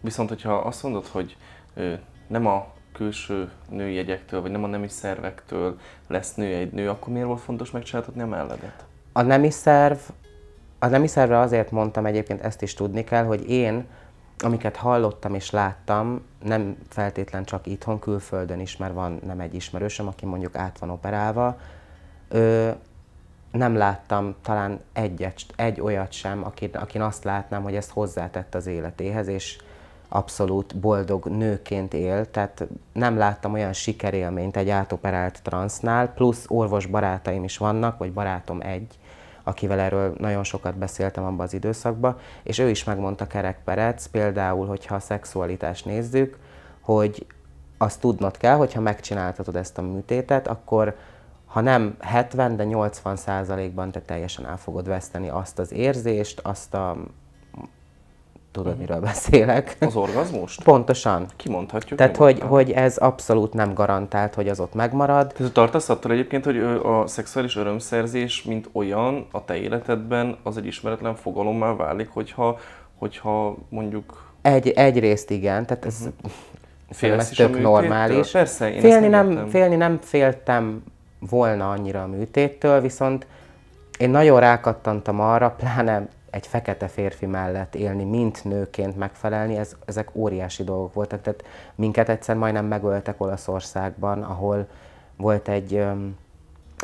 A: viszont, hogyha azt mondod, hogy uh, nem a külső nőjegyektől, vagy nem a nemi szervektől lesz nő egy nő, akkor miért volt fontos megcsináltatni a melledet?
B: A nemi szerv, a nemi szervre azért mondtam egyébként, ezt is tudni kell, hogy én, amiket hallottam és láttam, nem feltétlen csak itthon, külföldön is, mert van nem egy ismerősöm, aki mondjuk át van operálva, ö, nem láttam talán egyet, egy olyat sem, akin, akin azt látnám, hogy ezt hozzátett az életéhez, és abszolút boldog nőként él, tehát nem láttam olyan sikerélményt egy átoperált transznál, plusz orvos barátaim is vannak, vagy barátom egy, akivel erről nagyon sokat beszéltem abban az időszakban, és ő is megmondta Kerek Perec, például, hogyha a szexualitást nézzük, hogy azt tudnod kell, hogyha megcsináltatod ezt a műtétet, akkor ha nem 70, de 80 százalékban te teljesen el fogod veszteni azt az érzést, azt a tudod, uh-huh. miről beszélek.
A: Az orgazmust?
B: Pontosan.
A: Kimondhatjuk.
B: Tehát, hogy, hogy ez abszolút nem garantált, hogy az ott megmarad.
A: Tehát tartasz attól egyébként, hogy a szexuális örömszerzés, mint olyan a te életedben, az egy ismeretlen fogalommá válik, hogyha, hogyha mondjuk...
B: Egy, egyrészt igen, tehát ez, uh-huh.
A: Félsz ez tök normális.
B: Persze, én félni, nem, félni nem féltem volna annyira a műtéttől, viszont én nagyon rákattantam arra, pláne egy fekete férfi mellett élni, mint nőként megfelelni, ez, ezek óriási dolgok voltak. Tehát minket egyszer majdnem megöltek Olaszországban, ahol volt egy öm,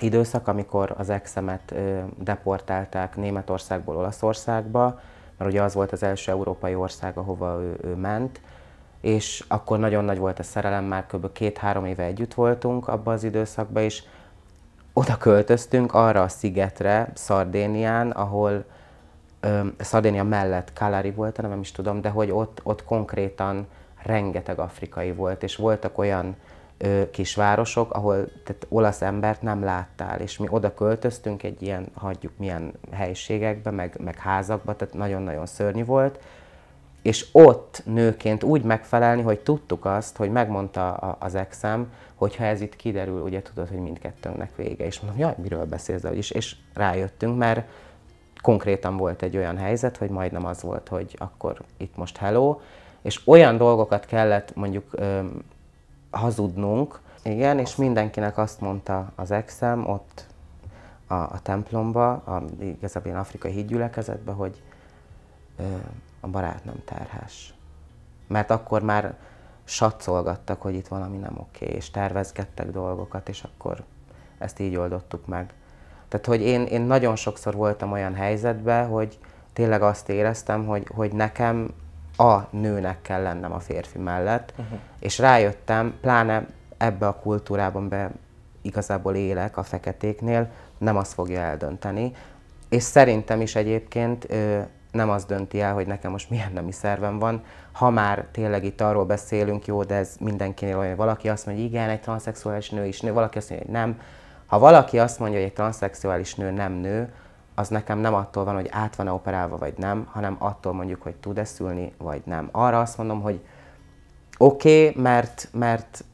B: időszak, amikor az exemet deportálták Németországból Olaszországba, mert ugye az volt az első európai ország, ahova ő, ő ment, és akkor nagyon nagy volt a szerelem, már kb. két-három éve együtt voltunk abban az időszakban, és oda költöztünk arra a szigetre, Szardénián, ahol Szardénia mellett Kalari volt, nem is tudom, de hogy ott, ott konkrétan rengeteg afrikai volt, és voltak olyan ö, kisvárosok, ahol tehát olasz embert nem láttál, és mi oda költöztünk egy ilyen, hagyjuk milyen helyiségekbe, meg, meg házakba, tehát nagyon-nagyon szörnyű volt, és ott nőként úgy megfelelni, hogy tudtuk azt, hogy megmondta az exem, hogy ha ez itt kiderül, ugye tudod, hogy mindkettőnknek vége. És mondom, jaj, miről beszélsz, is, és rájöttünk, mert konkrétan volt egy olyan helyzet, hogy majdnem az volt, hogy akkor itt most hello, és olyan dolgokat kellett mondjuk öm, hazudnunk, igen, és mindenkinek azt mondta az exem ott a, a templomba, a, igazából ilyen afrikai hídgyülekezetbe, hogy ö, a barát nem terhes. Mert akkor már satszolgattak, hogy itt valami nem oké, és tervezgettek dolgokat, és akkor ezt így oldottuk meg. Tehát, hogy én, én nagyon sokszor voltam olyan helyzetben, hogy tényleg azt éreztem, hogy, hogy nekem a nőnek kell lennem a férfi mellett, uh-huh. és rájöttem, pláne ebbe a kultúrában be igazából élek a feketéknél, nem azt fogja eldönteni. És szerintem is egyébként nem az dönti el, hogy nekem most milyen nemi szervem van, ha már tényleg itt arról beszélünk, jó, de ez mindenkinél olyan, valaki azt mondja, igen, egy transzexuális nő is nő, valaki azt mondja, hogy nem. Ha valaki azt mondja, hogy egy transzexuális nő nem nő, az nekem nem attól van, hogy át van-e operálva vagy nem, hanem attól mondjuk, hogy tud-e szülni vagy nem. Arra azt mondom, hogy oké, okay, mert, mert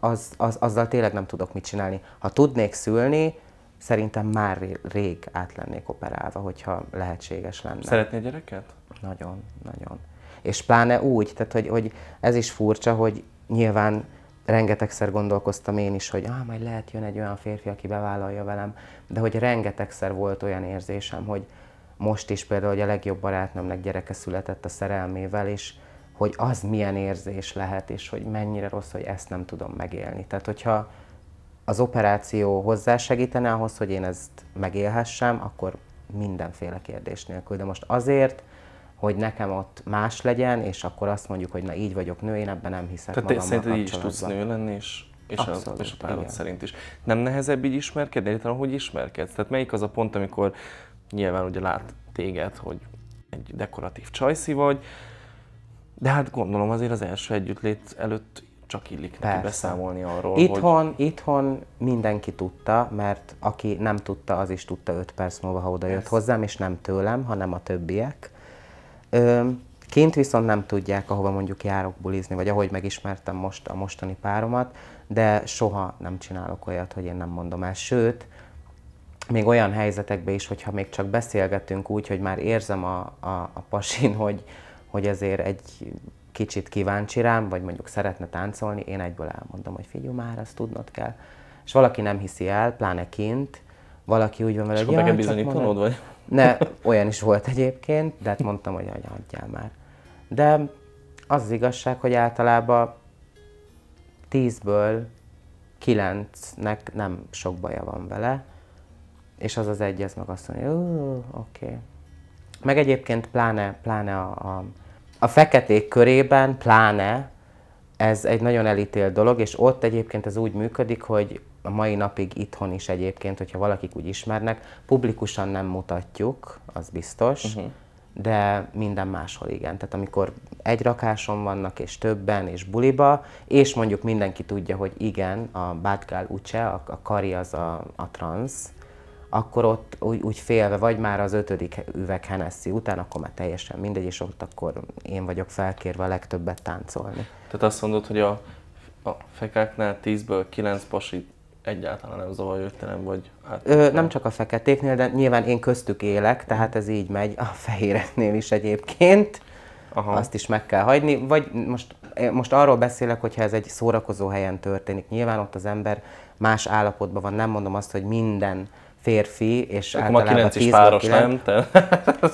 B: az, az, azzal tényleg nem tudok mit csinálni. Ha tudnék szülni, szerintem már rég át lennék operálva, hogyha lehetséges lenne.
A: Szeretnél gyereket?
B: Nagyon, nagyon. És pláne úgy, tehát hogy, hogy ez is furcsa, hogy nyilván rengetegszer gondolkoztam én is, hogy ah, majd lehet jön egy olyan férfi, aki bevállalja velem, de hogy rengetegszer volt olyan érzésem, hogy most is például, hogy a legjobb barátnőmnek gyereke született a szerelmével, és hogy az milyen érzés lehet, és hogy mennyire rossz, hogy ezt nem tudom megélni. Tehát, hogyha az operáció hozzásegítene ahhoz, hogy én ezt megélhessem, akkor mindenféle kérdés nélkül. De most azért, hogy nekem ott más legyen, és akkor azt mondjuk, hogy na így vagyok nő, én ebben nem hiszek
A: Tehát te szerinted így is tudsz nő lenni, és, és, Abszolút, a, és a párod igen. szerint is. Nem nehezebb így ismerkedni? Egyáltalán hogy ismerkedsz? Tehát melyik az a pont, amikor nyilván ugye lát téged, hogy egy dekoratív csajszi vagy, de hát gondolom azért az első együttlét előtt csak illik Persze. neki beszámolni arról,
B: itthon, hogy... Itthon mindenki tudta, mert aki nem tudta, az is tudta 5 perc múlva, ha oda jött hozzám, és nem tőlem, hanem a többiek. Kint viszont nem tudják, ahova mondjuk járok bulizni, vagy ahogy megismertem most a mostani páromat, de soha nem csinálok olyat, hogy én nem mondom el. Sőt, még olyan helyzetekben is, hogyha még csak beszélgetünk úgy, hogy már érzem a, a, a pasin, hogy, hogy ezért egy kicsit kíváncsi rám, vagy mondjuk szeretne táncolni, én egyből elmondom, hogy figyelj már, azt tudnod kell. És valaki nem hiszi el, pláne kint, valaki úgy van vele,
A: És
B: hogy
A: akkor kell
B: "Jaj, csak
A: bizonyítanod,
B: mondod."
A: vagy?
B: Ne, olyan is volt egyébként, de hát mondtam, hogy "Jaj, adjál már. De az az igazság, hogy általában tízből kilencnek nem sok baja van vele, és az az egy, ez meg azt mondja, "Ó, oké. Okay. Meg egyébként pláne, pláne a, a, a feketék körében, pláne ez egy nagyon elítélt dolog, és ott egyébként ez úgy működik, hogy a mai napig itthon is egyébként, hogyha valakik úgy ismernek, publikusan nem mutatjuk, az biztos, uh-huh. de minden máshol igen. Tehát amikor egy rakáson vannak, és többen, és buliba, és mondjuk mindenki tudja, hogy igen, a Bad Girl a, a kari az a, a transz, akkor ott úgy, úgy félve, vagy már az ötödik üveg Hennessy után, akkor már teljesen mindegy, és ott akkor én vagyok felkérve a legtöbbet táncolni.
A: Tehát azt mondod, hogy a, a fekáknál 10-ből 9 pasi egyáltalán nem zavar őt, te nem vagy hát,
B: Ö, nem csak a feketéknél, de nyilván én köztük élek, tehát ez így megy a fehéreknél is egyébként.
A: Aha.
B: Azt is meg kell hagyni. Vagy most, most arról beszélek, hogyha ez egy szórakozó helyen történik. Nyilván ott az ember más állapotban van. Nem mondom azt, hogy minden férfi, és
A: Akkor
B: általában
A: 9 is
B: 10-ből
A: páros,
B: 9
A: nem? Te...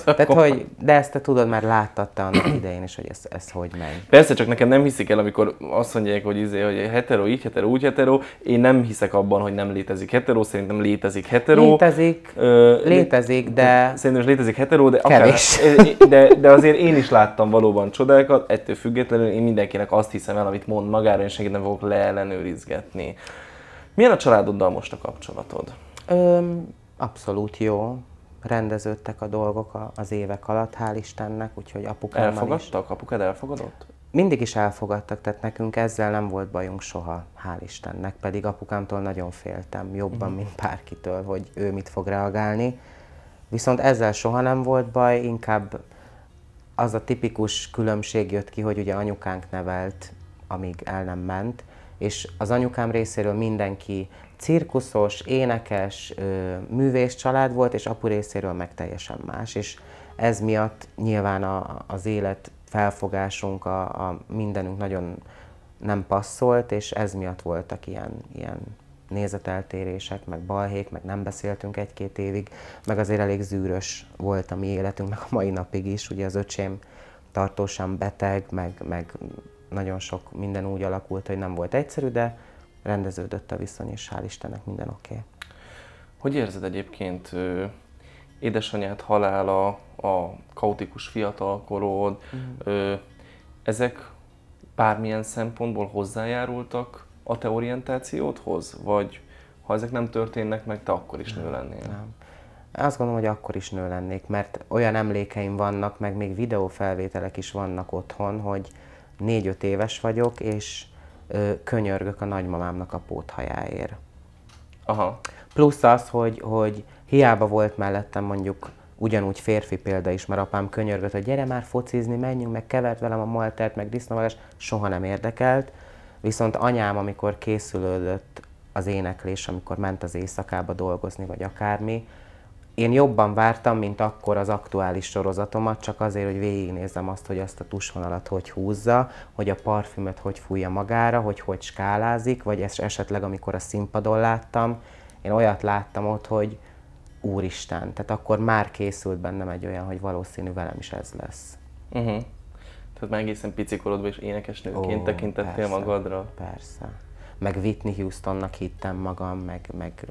B: Tehát, hogy, de ezt te tudod, már láttad te annak idején is, hogy ez, ez hogy megy.
A: Persze, csak nekem nem hiszik el, amikor azt mondják, hogy, izé, hogy hetero, így hetero, úgy hetero. Én nem hiszek abban, hogy nem létezik hetero, szerintem létezik hetero.
B: Létezik,
A: Ö,
B: létezik, de
A: Szerintem is létezik hetero, de,
B: Kevés.
A: akár, de, de azért én is láttam valóban csodákat, ettől függetlenül én mindenkinek azt hiszem el, amit mond magára, én senkit nem fogok leellenőrizgetni. Milyen a családoddal most a kapcsolatod?
B: Öm, abszolút jó. Rendeződtek a dolgok a- az évek alatt, hál' Istennek, úgyhogy apukámmal is.
A: Elfogadtak? Apukád elfogadott?
B: Mindig is elfogadtak, tehát nekünk ezzel nem volt bajunk soha, hál' Istennek, pedig apukámtól nagyon féltem, jobban, mint bárkitől, hogy ő mit fog reagálni. Viszont ezzel soha nem volt baj, inkább az a tipikus különbség jött ki, hogy ugye anyukánk nevelt, amíg el nem ment, és az anyukám részéről mindenki cirkuszos, énekes, művész család volt, és apu részéről meg teljesen más. És ez miatt nyilván a, az élet felfogásunk, a, a mindenünk nagyon nem passzolt, és ez miatt voltak ilyen, ilyen nézeteltérések, meg balhék, meg nem beszéltünk egy-két évig, meg azért elég zűrös volt a mi életünk, meg a mai napig is. Ugye az öcsém tartósan beteg, meg, meg nagyon sok minden úgy alakult, hogy nem volt egyszerű, de rendeződött a viszony, és hál' Istennek minden oké. Okay.
A: Hogy érzed egyébként édesanyád halála, a kaotikus fiatalkorod, ö, ezek bármilyen szempontból hozzájárultak a te orientációdhoz? Vagy ha ezek nem történnek meg, te akkor is nő lennél?
B: Nem. Azt gondolom, hogy akkor is nő lennék, mert olyan emlékeim vannak, meg még videófelvételek is vannak otthon, hogy négy-öt éves vagyok, és könyörgök a nagymamámnak a póthajáért.
A: Aha.
B: Plusz az, hogy, hogy hiába volt mellettem mondjuk ugyanúgy férfi példa is, mert apám könyörgött, hogy gyere már focizni, menjünk, meg kevert velem a maltert, meg disznóvágás, soha nem érdekelt. Viszont anyám, amikor készülődött az éneklés, amikor ment az éjszakába dolgozni, vagy akármi, én jobban vártam, mint akkor az aktuális sorozatomat, csak azért, hogy végignézzem azt, hogy azt a tusvonalat hogy húzza, hogy a parfümöt hogy fújja magára, hogy hogy skálázik, vagy es- esetleg amikor a színpadon láttam, én olyat láttam ott, hogy úristen, tehát akkor már készült bennem egy olyan, hogy valószínű velem is ez lesz.
A: Uh-huh. Tehát már egészen picikorodban is énekesnőként
B: Ó,
A: tekintettél
B: persze,
A: magadra.
B: Persze. Meg Whitney Houstonnak hittem magam, meg, meg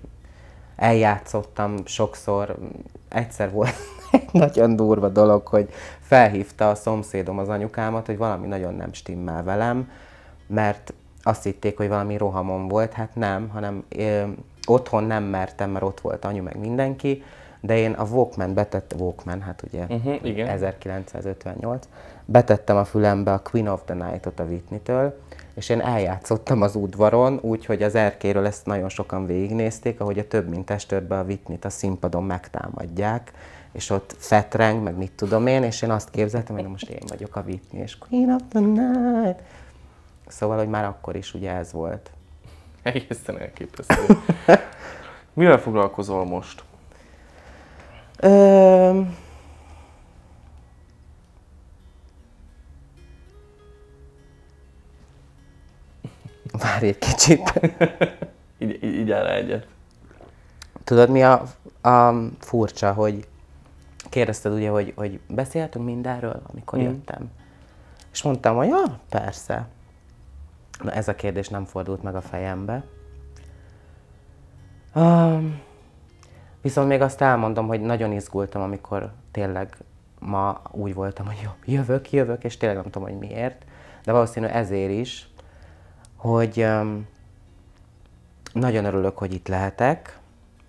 B: eljátszottam sokszor. Egyszer volt egy nagyon durva dolog, hogy felhívta a szomszédom az anyukámat, hogy valami nagyon nem stimmel velem, mert azt hitték, hogy valami rohamon volt, hát nem, hanem ö, otthon nem mertem, mert ott volt anyu, meg mindenki, de én a Walkman betette, Walkman, hát ugye
A: Uh-huh, igen.
B: 1958, betettem a fülembe a Queen of the Night-ot a Whitney-től, és én eljátszottam az udvaron, úgyhogy az erkéről ezt nagyon sokan végignézték, ahogy a több mint testőrbe a Whitney-t a színpadon megtámadják, és ott fetreng, meg mit tudom én, és én azt képzeltem, hogy na most én vagyok a Whitney, és Queen of the Night. Szóval, hogy már akkor is ugye ez volt.
A: Egészen elképesztő. Mivel foglalkozol most?
B: Ö, Várj egy kicsit.
A: így, így, áll egyet.
B: Tudod, mi a, a furcsa, hogy kérdezted ugye, hogy, hogy beszéltünk mindenről, amikor
A: Mm.
B: jöttem. És mondtam, hogy ja, persze. Na ez a kérdés nem fordult meg a fejembe. Um, viszont még azt elmondom, hogy nagyon izgultam, amikor tényleg ma úgy voltam, hogy jó, jövök, jövök, és tényleg nem tudom, hogy miért. De valószínű ezért is, hogy nagyon örülök, hogy itt lehetek,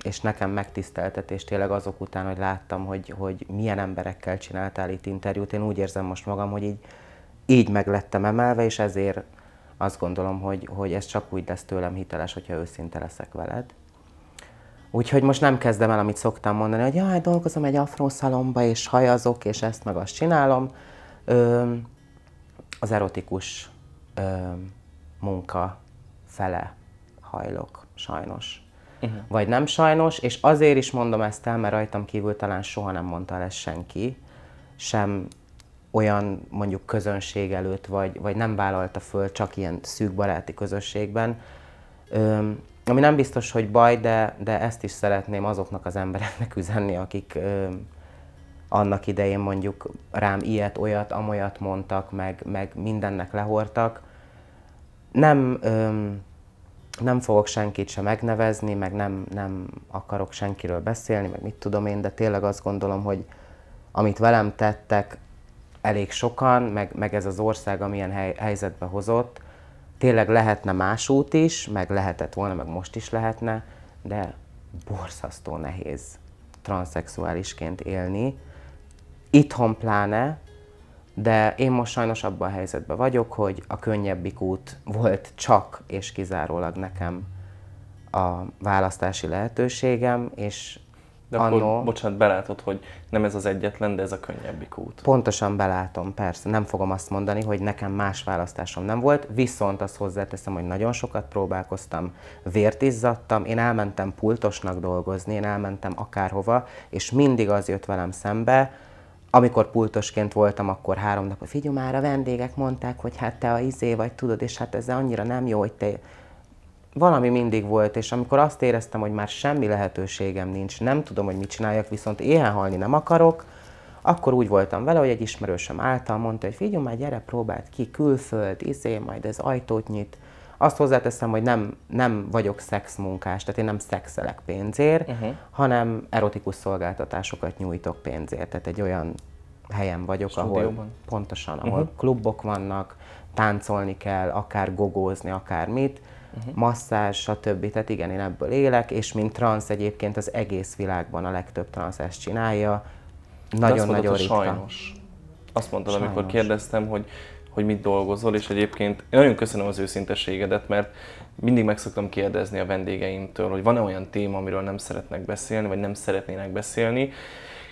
B: és nekem megtiszteltetés tényleg azok után, hogy láttam, hogy, hogy milyen emberekkel csináltál itt interjút. Én úgy érzem most magam, hogy így, így meg lettem emelve, és ezért azt gondolom, hogy, hogy ez csak úgy lesz tőlem hiteles, hogyha őszinte leszek veled. Úgyhogy most nem kezdem el, amit szoktam mondani, hogy jaj, dolgozom egy afrószalomba, és hajazok, és ezt meg azt csinálom. Ö, az erotikus ö, munka fele hajlok, sajnos. Uh-huh. Vagy nem sajnos, és azért is mondom ezt el, mert rajtam kívül talán soha nem mondta el ezt senki, sem olyan mondjuk közönség előtt, vagy, vagy nem vállalta föl csak ilyen szűk baráti közösségben. Öm, ami nem biztos, hogy baj, de, de ezt is szeretném azoknak az embereknek üzenni, akik öm, annak idején mondjuk rám ilyet, olyat, amolyat mondtak, meg, meg mindennek lehortak. Nem, öm, nem fogok senkit sem megnevezni, meg nem, nem akarok senkiről beszélni, meg mit tudom én, de tényleg azt gondolom, hogy amit velem tettek elég sokan, meg, meg ez az ország, amilyen hely, helyzetbe hozott, tényleg lehetne más út is, meg lehetett volna, meg most is lehetne, de borzasztó nehéz transzexuálisként élni. Itthon pláne, de én most sajnos abban a helyzetben vagyok, hogy a könnyebbik út volt csak és kizárólag nekem a választási lehetőségem, és
A: De akkor,
B: annó
A: bocsánat, belátod, hogy nem ez az egyetlen, de ez a könnyebbik út.
B: pontosan belátom, persze, nem fogom azt mondani, hogy nekem más választásom nem volt, viszont azt hozzáteszem, hogy nagyon sokat próbálkoztam, vért izzadtam, én elmentem pultosnak dolgozni, én elmentem akárhova, és mindig az jött velem szembe, amikor pultosként voltam, akkor három nap, figyelj már, a vendégek mondták, hogy hát te a izé vagy, tudod, és hát ez annyira nem jó, hogy te... Valami mindig volt, és amikor azt éreztem, hogy már semmi lehetőségem nincs, nem tudom, hogy mit csináljak, viszont éhen halni nem akarok, akkor úgy voltam vele, hogy egy ismerősöm által mondta, hogy figyelj már, gyere, próbáld ki, külföld, izé, majd ez ajtót nyit. Azt hozzáteszem, hogy nem, nem vagyok szexmunkás, tehát én nem szexelek pénzért, uh-huh. hanem erotikus szolgáltatásokat nyújtok pénzért. Tehát egy olyan helyen vagyok, ahol pontosan, ahol uh-huh. klubok vannak, táncolni kell, akár gogózni, akár mit, uh-huh. masszázs, stb. Tehát igen, én ebből élek, és mint transz egyébként az egész világban a legtöbb transz ezt csinálja. Nagyon-nagyon
A: hogy
B: ritka.
A: sajnos. Azt mondtad, amikor
B: Sajnos.
A: kérdeztem, hogy, hogy mit dolgozol, és egyébként én nagyon köszönöm az őszinteségedet, mert mindig meg szoktam kérdezni a vendégeimtől, hogy van-e olyan téma, amiről nem szeretnek beszélni, vagy nem szeretnének beszélni,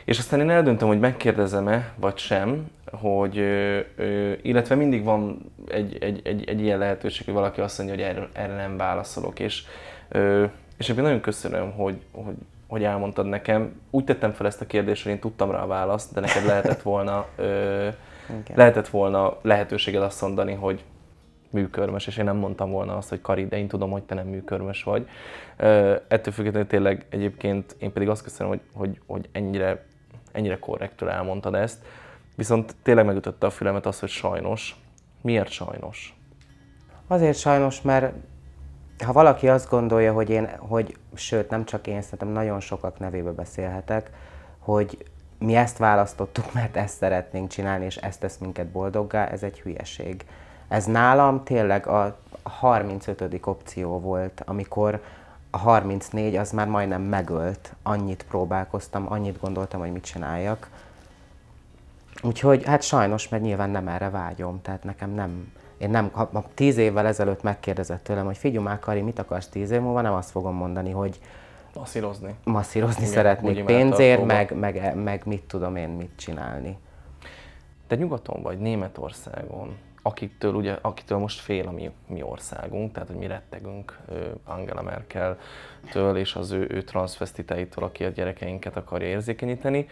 A: és aztán én eldöntöm, hogy megkérdezem-e, vagy sem, hogy, ö, ö, illetve mindig van egy, egy, egy, egy ilyen lehetőség, hogy valaki azt mondja, hogy erre, erre nem válaszolok, és, ö, és én nagyon köszönöm, hogy, hogy, hogy elmondtad nekem. Úgy tettem fel ezt a kérdést, hogy én tudtam rá a választ, de neked lehetett volna, ö,
B: Igen.
A: lehetett volna lehetőséged azt mondani, hogy műkörmös, és én nem mondtam volna azt, hogy Kari, de én tudom, hogy te nem műkörmös vagy. Ö, ettől függetlenül tényleg egyébként én pedig azt köszönöm, hogy, hogy, hogy ennyire, ennyire korrektül elmondtad ezt. Viszont tényleg megütötte a fülemet az, hogy sajnos. Miért sajnos?
B: Azért sajnos, mert ha valaki azt gondolja, hogy én, hogy sőt, nem csak én, szerintem nagyon sokak nevébe beszélhetek, hogy mi ezt választottuk, mert ezt szeretnénk csinálni, és ezt tesz minket boldoggá, ez egy hülyeség. Ez nálam tényleg a 35. opció volt, amikor a 34 az már majdnem megölt, annyit próbálkoztam, annyit gondoltam, hogy mit csináljak. Úgyhogy hát sajnos, mert nyilván nem erre vágyom, tehát nekem nem, én nem, ha, tíz évvel ezelőtt megkérdezett tőlem, hogy figyelj már Kari, mit akarsz tíz év múlva, nem azt fogom mondani, hogy
A: Masszírozni.
B: masszírozni
A: Igen,
B: szeretnék pénzért, meg, meg, meg mit tudom én mit csinálni.
A: Te nyugaton vagy, Németországon, akiktől, ugye, akitől most fél a mi, mi országunk, tehát hogy mi rettegünk Angela Merkel-től és az ő, ő transvestiteitől, aki a gyerekeinket akarja érzékenyíteni,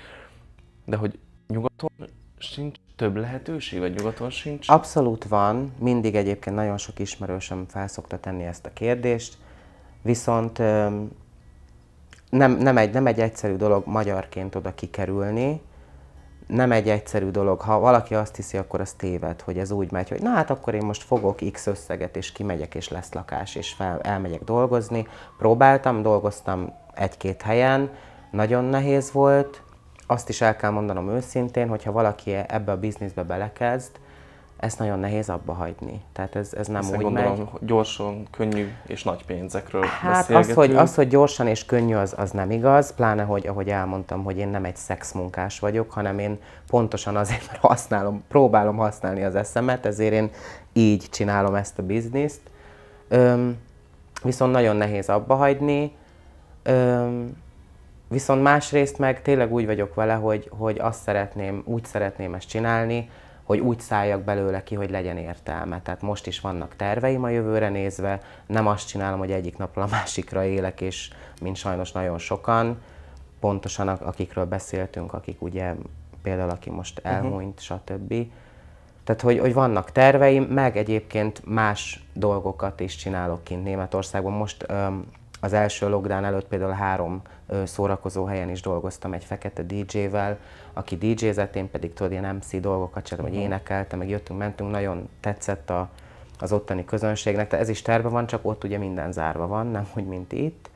A: de hogy nyugaton sincs több lehetőség, vagy nyugaton sincs?
B: Abszolút van, mindig egyébként nagyon sok ismerősöm felszokta tenni ezt a kérdést, viszont nem, nem, egy, nem egy egyszerű dolog magyarként oda kikerülni, nem egy egyszerű dolog. Ha valaki azt hiszi, akkor az téved, hogy ez úgy megy, hogy na hát akkor én most fogok X összeget, és kimegyek, és lesz lakás, és fel, elmegyek dolgozni. Próbáltam, dolgoztam egy-két helyen, nagyon nehéz volt. Azt is el kell mondanom őszintén, hogy ha valaki ebbe a bizniszbe belekezd, ezt nagyon nehéz abba hagyni. Tehát ez, ez nem Ezt úgy gondolom, megy.
A: gyorsan, könnyű és nagy pénzekről
B: Hát az hogy, az, hogy gyorsan és könnyű, az, az nem igaz, pláne, hogy ahogy elmondtam, hogy én nem egy szexmunkás vagyok, hanem én pontosan azért, mert használom, próbálom használni az eszemet, ezért én így csinálom ezt a bizniszt. Öm, viszont nagyon nehéz abba hagyni. Öm, viszont másrészt meg tényleg úgy vagyok vele, hogy, hogy azt szeretném, úgy szeretném ezt csinálni, hogy úgy szálljak belőle ki, hogy legyen értelme. Tehát most is vannak terveim a jövőre nézve, nem azt csinálom, hogy egyik napról a másikra élek, és mint sajnos nagyon sokan, pontosan akikről beszéltünk, akik ugye például aki most mhm. elmúlt, uh-huh. stb. Tehát, hogy, hogy vannak terveim, meg egyébként más dolgokat is csinálok kint Németországban. Most öm, az első lockdown előtt például három szórakozó helyen is dolgoztam egy fekete DJ-vel, aki DJ-zett, én pedig tudod, ilyen MC dolgokat csináltam, uh-huh. hogy énekeltem, meg jöttünk, mentünk, nagyon tetszett a, az ottani közönségnek, tehát ez is terve van, csak ott ugye minden zárva van, nem úgy, mint itt.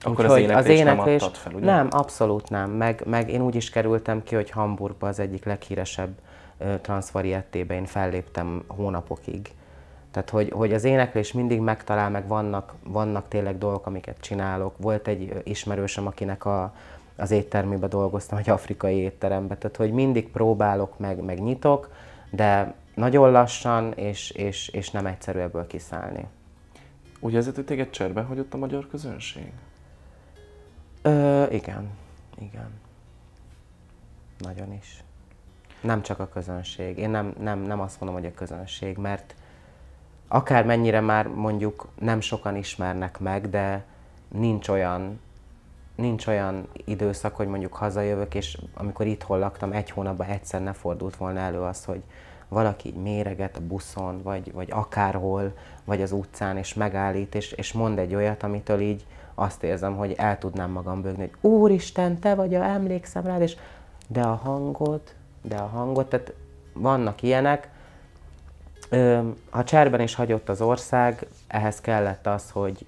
A: Akkor Úgyhogy az éneklés, az éneklés nem fel, ugye?
B: Nem, abszolút nem. Meg, meg én úgy is kerültem ki, hogy Hamburgba az egyik leghíresebb uh, transvariettében én felléptem hónapokig. Tehát, hogy, hogy az éneklés mindig megtalál, meg vannak, vannak tényleg dolgok, amiket csinálok. Volt egy ismerősöm, akinek a, az éttermébe dolgoztam, egy afrikai étterembe, tehát hogy mindig próbálok, meg, meg nyitok, de nagyon lassan, és, és, és nem egyszerű ebből kiszállni.
A: Úgy érzed, hogy téged cserbe hagyott a magyar közönség?
B: Ö, igen, igen. Nagyon is. Nem csak a közönség. Én nem, nem, nem azt mondom, hogy a közönség, mert akár mennyire már mondjuk nem sokan ismernek meg, de nincs olyan, nincs olyan időszak, hogy mondjuk hazajövök, és amikor itthon laktam, egy hónapban egyszer ne fordult volna elő az, hogy valaki így méreget a buszon, vagy, vagy akárhol, vagy az utcán, és megállít, és, és mond egy olyat, amitől így azt érzem, hogy el tudnám magam bőgni, hogy Úristen, te vagy, a, emlékszem rád, és de a hangod, de a hangod, tehát vannak ilyenek, ha cserben is hagyott az ország, ehhez kellett az, hogy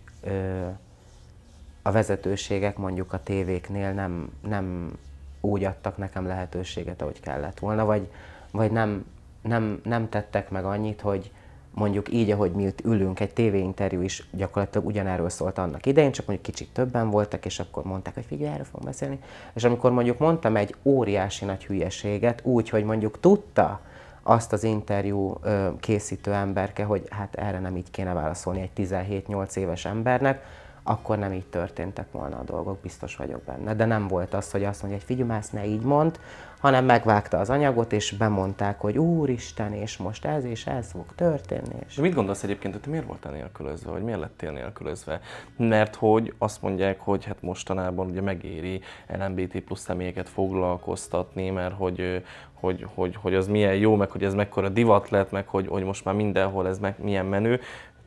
B: a vezetőségek mondjuk a tévéknél nem, nem úgy adtak nekem lehetőséget, ahogy kellett volna, vagy, vagy nem, nem, nem tettek meg annyit, hogy mondjuk így, ahogy mi itt ülünk, egy tévéinterjú is gyakorlatilag ugyanerről szólt annak idején, csak mondjuk kicsit többen voltak, és akkor mondták, hogy figyelj, erről fogunk beszélni. És amikor mondjuk mondtam egy óriási nagy hülyeséget, úgy, hogy mondjuk tudta, azt az interjú készítő emberke, hogy hát erre nem így kéne válaszolni egy 17-8 éves embernek, akkor nem így történtek volna a dolgok, biztos vagyok benne. De nem volt az, hogy azt mondja, hogy figyelj, ezt ne így mond, hanem megvágta az anyagot, és bemondták, hogy úristen, és most ez és ez fog történni. És...
A: De mit gondolsz egyébként, hogy te miért voltál nélkülözve, vagy miért lettél nélkülözve? Mert hogy azt mondják, hogy hát mostanában ugye megéri LMBT plusz személyeket foglalkoztatni, mert hogy, hogy, hogy, hogy az milyen jó, meg hogy ez mekkora divat lett, meg hogy, hogy most már mindenhol ez meg, milyen menő.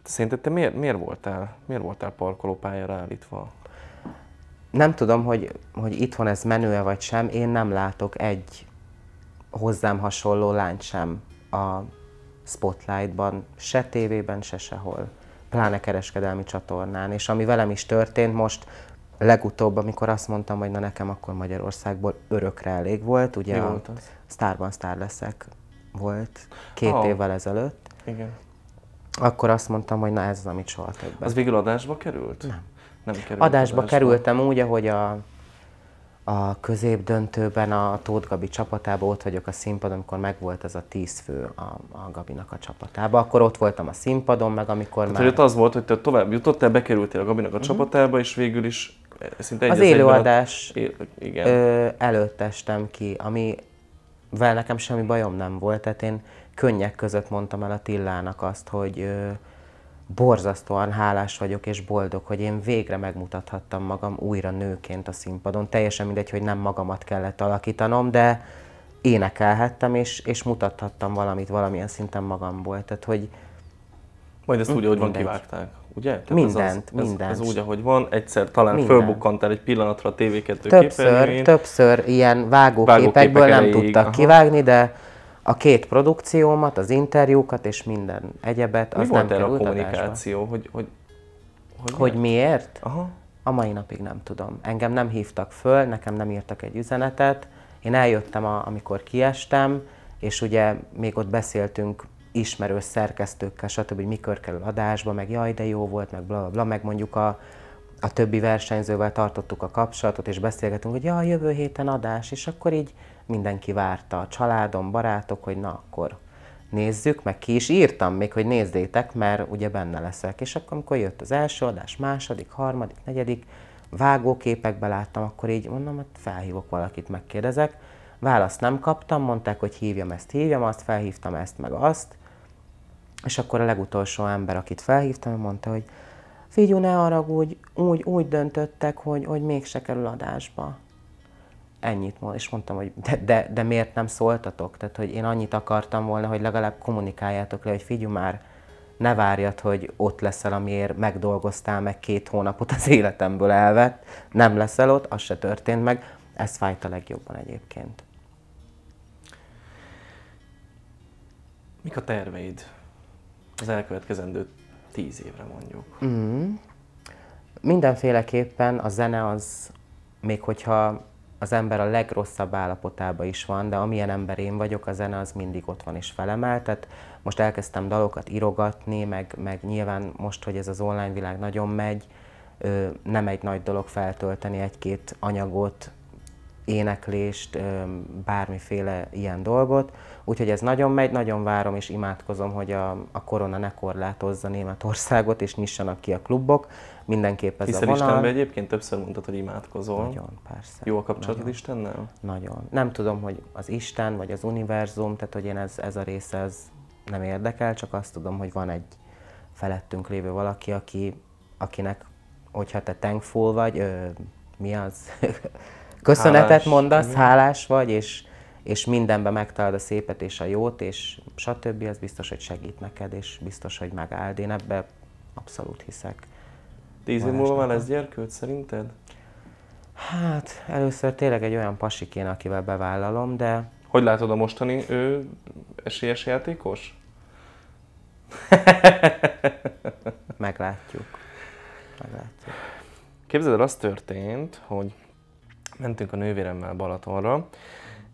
A: Szerinted te miért, miért voltál, miért voltál parkolópályára állítva?
B: Nem tudom, hogy, hogy itthon ez menő vagy sem, én nem látok egy hozzám hasonló lányt sem a Spotlightban, se tévében, se sehol. Pláne kereskedelmi csatornán. És ami velem is történt most, legutóbb, amikor azt mondtam, hogy na nekem akkor Magyarországból örökre elég volt, ugye
A: Mi a volt az?
B: Starban Star leszek volt két oh. évvel ezelőtt.
A: Igen.
B: Akkor azt mondtam, hogy na ez az, amit soha többet.
A: Az végül adásba került?
B: Nem.
A: Nem került
B: adásba, adásba kerültem úgy, ahogy a, a középdöntőben a Tóth Gabi csapatába ott vagyok a színpadon, amikor megvolt ez a tíz fő a, a Gabinak a csapatába. Akkor ott voltam a színpadon, meg amikor
A: Tehát, már... Hogy az volt, hogy te tovább jutottál, bekerültél a Gabinak a uh-huh. csapatába, és végül is szinte egy
B: az, az élőadás a... igen. Ö, előtt estem ki, ami vel nekem semmi bajom nem volt, tehát én könnyek között mondtam el a Tillának azt, hogy ö, borzasztóan hálás vagyok és boldog, hogy én végre megmutathattam magam újra nőként a színpadon. Teljesen mindegy, hogy nem magamat kellett alakítanom, de, énekelhettem, és, és mutathattam valamit valamilyen szinten magamból. Tehát, hogy
A: Majd ezt úgy, ahogy van, kivágták. Ugye? Tehát
B: Mindent,
A: ez, az,
B: mindent.
A: Ez, ez úgy, ahogy van. Egyszer talán
B: Mindent.
A: fölbukkantál egy pillanatra a TV2
B: többször, többször ilyen
A: Vágóképek
B: vágóképekből nem tudtak
A: aha.
B: kivágni, de a két produkciómat, az interjúkat és minden egyebet,
A: Mi
B: az
A: volt
B: nem
A: erre a
B: került adásba.
A: kommunikáció? Hogy, hogy, hogy,
B: Hogy miért?
A: Aha.
B: A mai napig nem tudom. Engem nem hívtak föl, nekem nem írtak egy üzenetet. Én eljöttem, a, amikor kiestem, és ugye még ott beszéltünk ismerős szerkesztőkkel, stb., hogy mikor kerül adásba, meg jaj, de jó volt, meg bla, bla, meg mondjuk a, a többi versenyzővel tartottuk a kapcsolatot, és beszélgetünk, hogy jaj, jövő héten adás, és akkor így mindenki várta, a családom, barátok, hogy na akkor nézzük, meg ki is írtam még, hogy nézzétek, mert ugye benne leszek. És akkor, amikor jött az első adás, második, harmadik, negyedik, vágóképekbe láttam, akkor így mondom, hogy felhívok valakit, megkérdezek. Választ nem kaptam, mondták, hogy hívjam ezt, hívjam azt, felhívtam ezt, meg azt. És akkor a legutolsó ember, akit felhívtam, mondta, hogy figyú, ne haragudj, úgy, úgy döntöttek, hogy, hogy mégse kerül adásba. Ennyit mond, és mondtam, hogy de, de, de miért nem szóltatok? Tehát, hogy én annyit akartam volna, hogy legalább kommunikáljátok le, hogy figyú már, ne várjad, hogy ott leszel, amiért megdolgoztál meg két hónapot az életemből elvett, nem leszel ott, az se történt meg. Ez fájt a legjobban egyébként.
A: Mik a terveid az elkövetkezendő tíz évre mondjuk?
B: Mm. Mindenféleképpen a zene az, még hogyha az ember a legrosszabb állapotában is van, de amilyen ember én vagyok, a zene az mindig ott van és felemel. Tehát most elkezdtem dalokat írogatni, meg, meg nyilván most, hogy ez az online világ nagyon megy, nem egy nagy dolog feltölteni egy-két anyagot, éneklést, bármiféle ilyen dolgot. Úgyhogy ez nagyon megy, nagyon várom és imádkozom, hogy a, a korona ne korlátozza Németországot, és nyissanak ki a klubok. Mindenképp ez
A: Hiszel
B: a vonal.
A: Istenbe egyébként többször mondtad, hogy imádkozol.
B: Nagyon, persze.
A: Jó a kapcsolatod
B: Nagyon.
A: Istennel?
B: Nagyon. Nem tudom, hogy az Isten vagy az univerzum, tehát hogy én ez, ez a része ez nem érdekel, csak azt tudom, hogy van egy felettünk lévő valaki, aki, akinek, hogyha te thankful vagy, ö, mi az? Köszönetet
A: Hálás.
B: mondasz, hálás vagy, és, és mindenben megtalálod a szépet és a jót, és stb. az biztos, hogy segít neked, és biztos, hogy megáld. Én ebbe abszolút hiszek.
A: Tíz év múlva már lesz gyerkőd szerinted?
B: Hát, először tényleg egy olyan pasi kéne, akivel bevállalom, de
A: Hogy látod a mostani ő, esélyes játékos?
B: meglátjuk. Meglátjuk.
A: Képzeld el, az történt, hogy mentünk a nővéremmel Balatonra.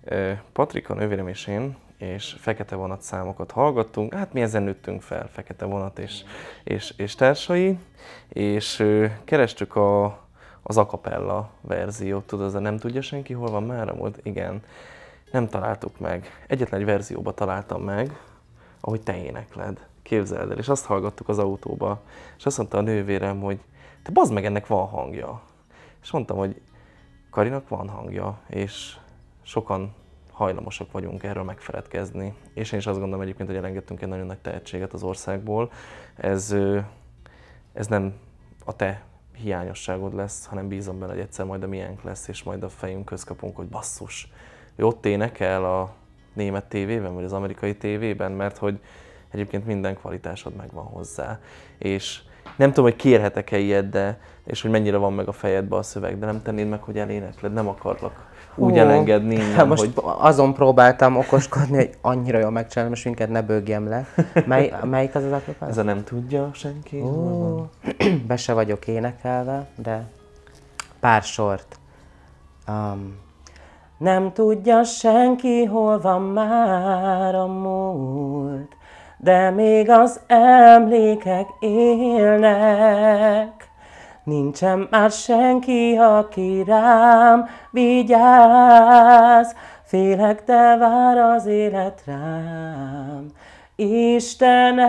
A: Ö, Patrika, nővérem és én, és fekete vonat számokat hallgattunk. Hát mi ezen nőttünk fel, fekete vonat és, és, és társai, és kerestük a, az acapella verziót, tudod, az a nem tudja senki, hol van már amúgy? Igen. Nem találtuk meg. Egyetlen egy verzióba találtam meg, ahogy te énekled. Képzeld el, és azt hallgattuk az autóba, és azt mondta a nővérem, hogy te bazd meg, ennek van hangja. És mondtam, hogy Karinak van hangja, és sokan hajlamosak vagyunk erről megfeledkezni. És én is azt gondolom egyébként, hogy elengedtünk egy nagyon nagy tehetséget az országból. Ez, ez nem a te hiányosságod lesz, hanem bízom benne, hogy egyszer majd a miénk lesz, és majd a fejünk köz kapunk, hogy basszus, ő ott énekel a német tévében, vagy az amerikai tévében, mert hogy egyébként minden kvalitásod megvan hozzá. És nem tudom, hogy kérhetek-e ilyet, de, és hogy mennyire van meg a fejedbe a szöveg, de nem tennéd meg, hogy elénekled, nem akarlak úgy
B: Hú,
A: elengedni innen,
B: Hát most
A: hogy
B: azon próbáltam okoskodni, hogy annyira jól megcsinálom, most minket ne bőgjem le. Mely, melyik az az apropás?
A: ez a nem tudja senki.
B: Ó, be se vagyok énekelve, de pár sort. Um, nem tudja senki, hol van már a múlt, de még az emlékek élnek. Nincsen már senki, aki rám vigyáz, félek, de vár az élet rám. Istenem,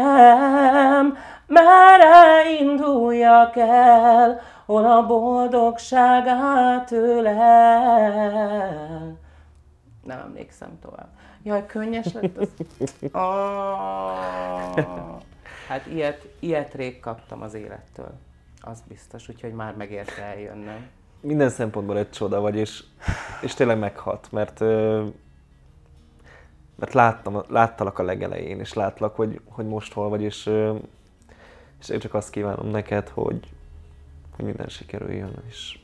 B: merre induljak el, hol a boldogság átölel. Nem emlékszem tovább. Jaj, könnyes lett az. Oh. Hát ilyet, ilyet rég kaptam az élettől. Az biztos, úgyhogy már megérte eljönnem.
A: Minden szempontból egy csoda vagy, és, és tényleg meghat, mert mert láttam, láttalak a legelején, és látlak, hogy, hogy most hol vagy, és, és én csak azt kívánom neked, hogy, hogy minden sikerüljön, és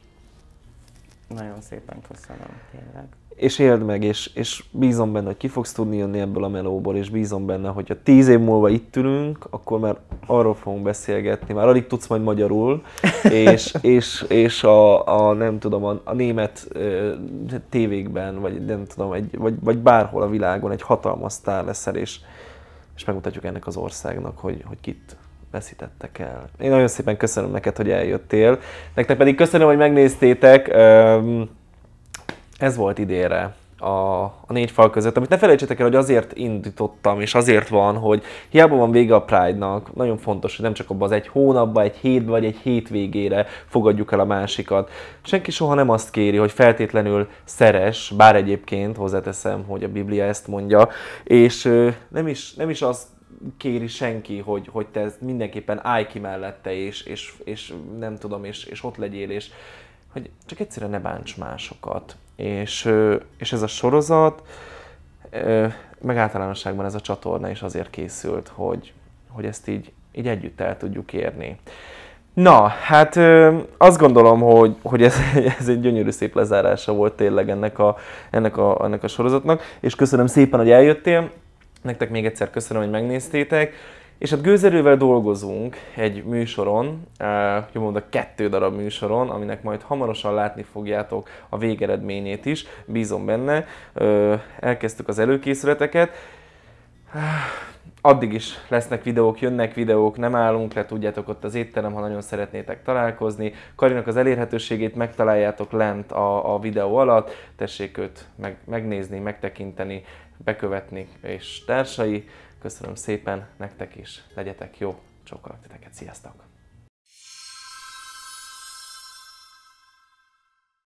B: nagyon szépen köszönöm, tényleg.
A: És éld meg, és, és bízom benne, hogy ki fogsz tudni jönni ebből a melóból, és bízom benne, hogy ha tíz év múlva itt ülünk, akkor már arról fogunk beszélgetni, már alig tudsz majd magyarul, és, és, és a, a, nem tudom, a, a német uh, tévékben, vagy nem tudom, egy, vagy, vagy bárhol a világon egy hatalmas sztár leszel, és, és megmutatjuk ennek az országnak, hogy, hogy kit, veszítettek el. Én nagyon szépen köszönöm neked, hogy eljöttél. Nektek pedig köszönöm, hogy megnéztétek. Ez volt idénre a, a négy fal között, amit ne felejtsétek el, hogy azért indítottam, és azért van, hogy hiába van vége a Pride-nak, nagyon fontos, hogy nem csak abban az egy hónapban, egy hétben, vagy egy hétvégére fogadjuk el a másikat. Senki soha nem azt kéri, hogy feltétlenül szeres, bár egyébként hozzáteszem, hogy a Biblia ezt mondja, és nem is, nem is azt kéri senki, hogy, hogy te mindenképpen állj ki mellette, és, és, és nem tudom, és, és ott legyél, és hogy csak egyszerűen ne bánts másokat. És, és ez a sorozat, meg általánosságban ez a csatorna is azért készült, hogy, hogy ezt így, így együtt el tudjuk érni. Na, hát azt gondolom, hogy, hogy ez, ez egy gyönyörű szép lezárása volt tényleg ennek a, ennek, a, ennek a sorozatnak, és köszönöm szépen, hogy eljöttél. Nektek még egyszer köszönöm, hogy megnéztétek. És hát gőzerővel dolgozunk egy műsoron, jó mondok, kettő darab műsoron, aminek majd hamarosan látni fogjátok a végeredményét is, bízom benne. Elkezdtük az előkészületeket. Addig is lesznek videók, jönnek videók, nem állunk le, tudjátok ott az étterem, ha nagyon szeretnétek találkozni. Karinak az elérhetőségét megtaláljátok lent a, a videó alatt, tessék őt meg, megnézni, megtekinteni, bekövetni és társai. Köszönöm szépen nektek is, legyetek jó, csókolok titeket, sziasztok!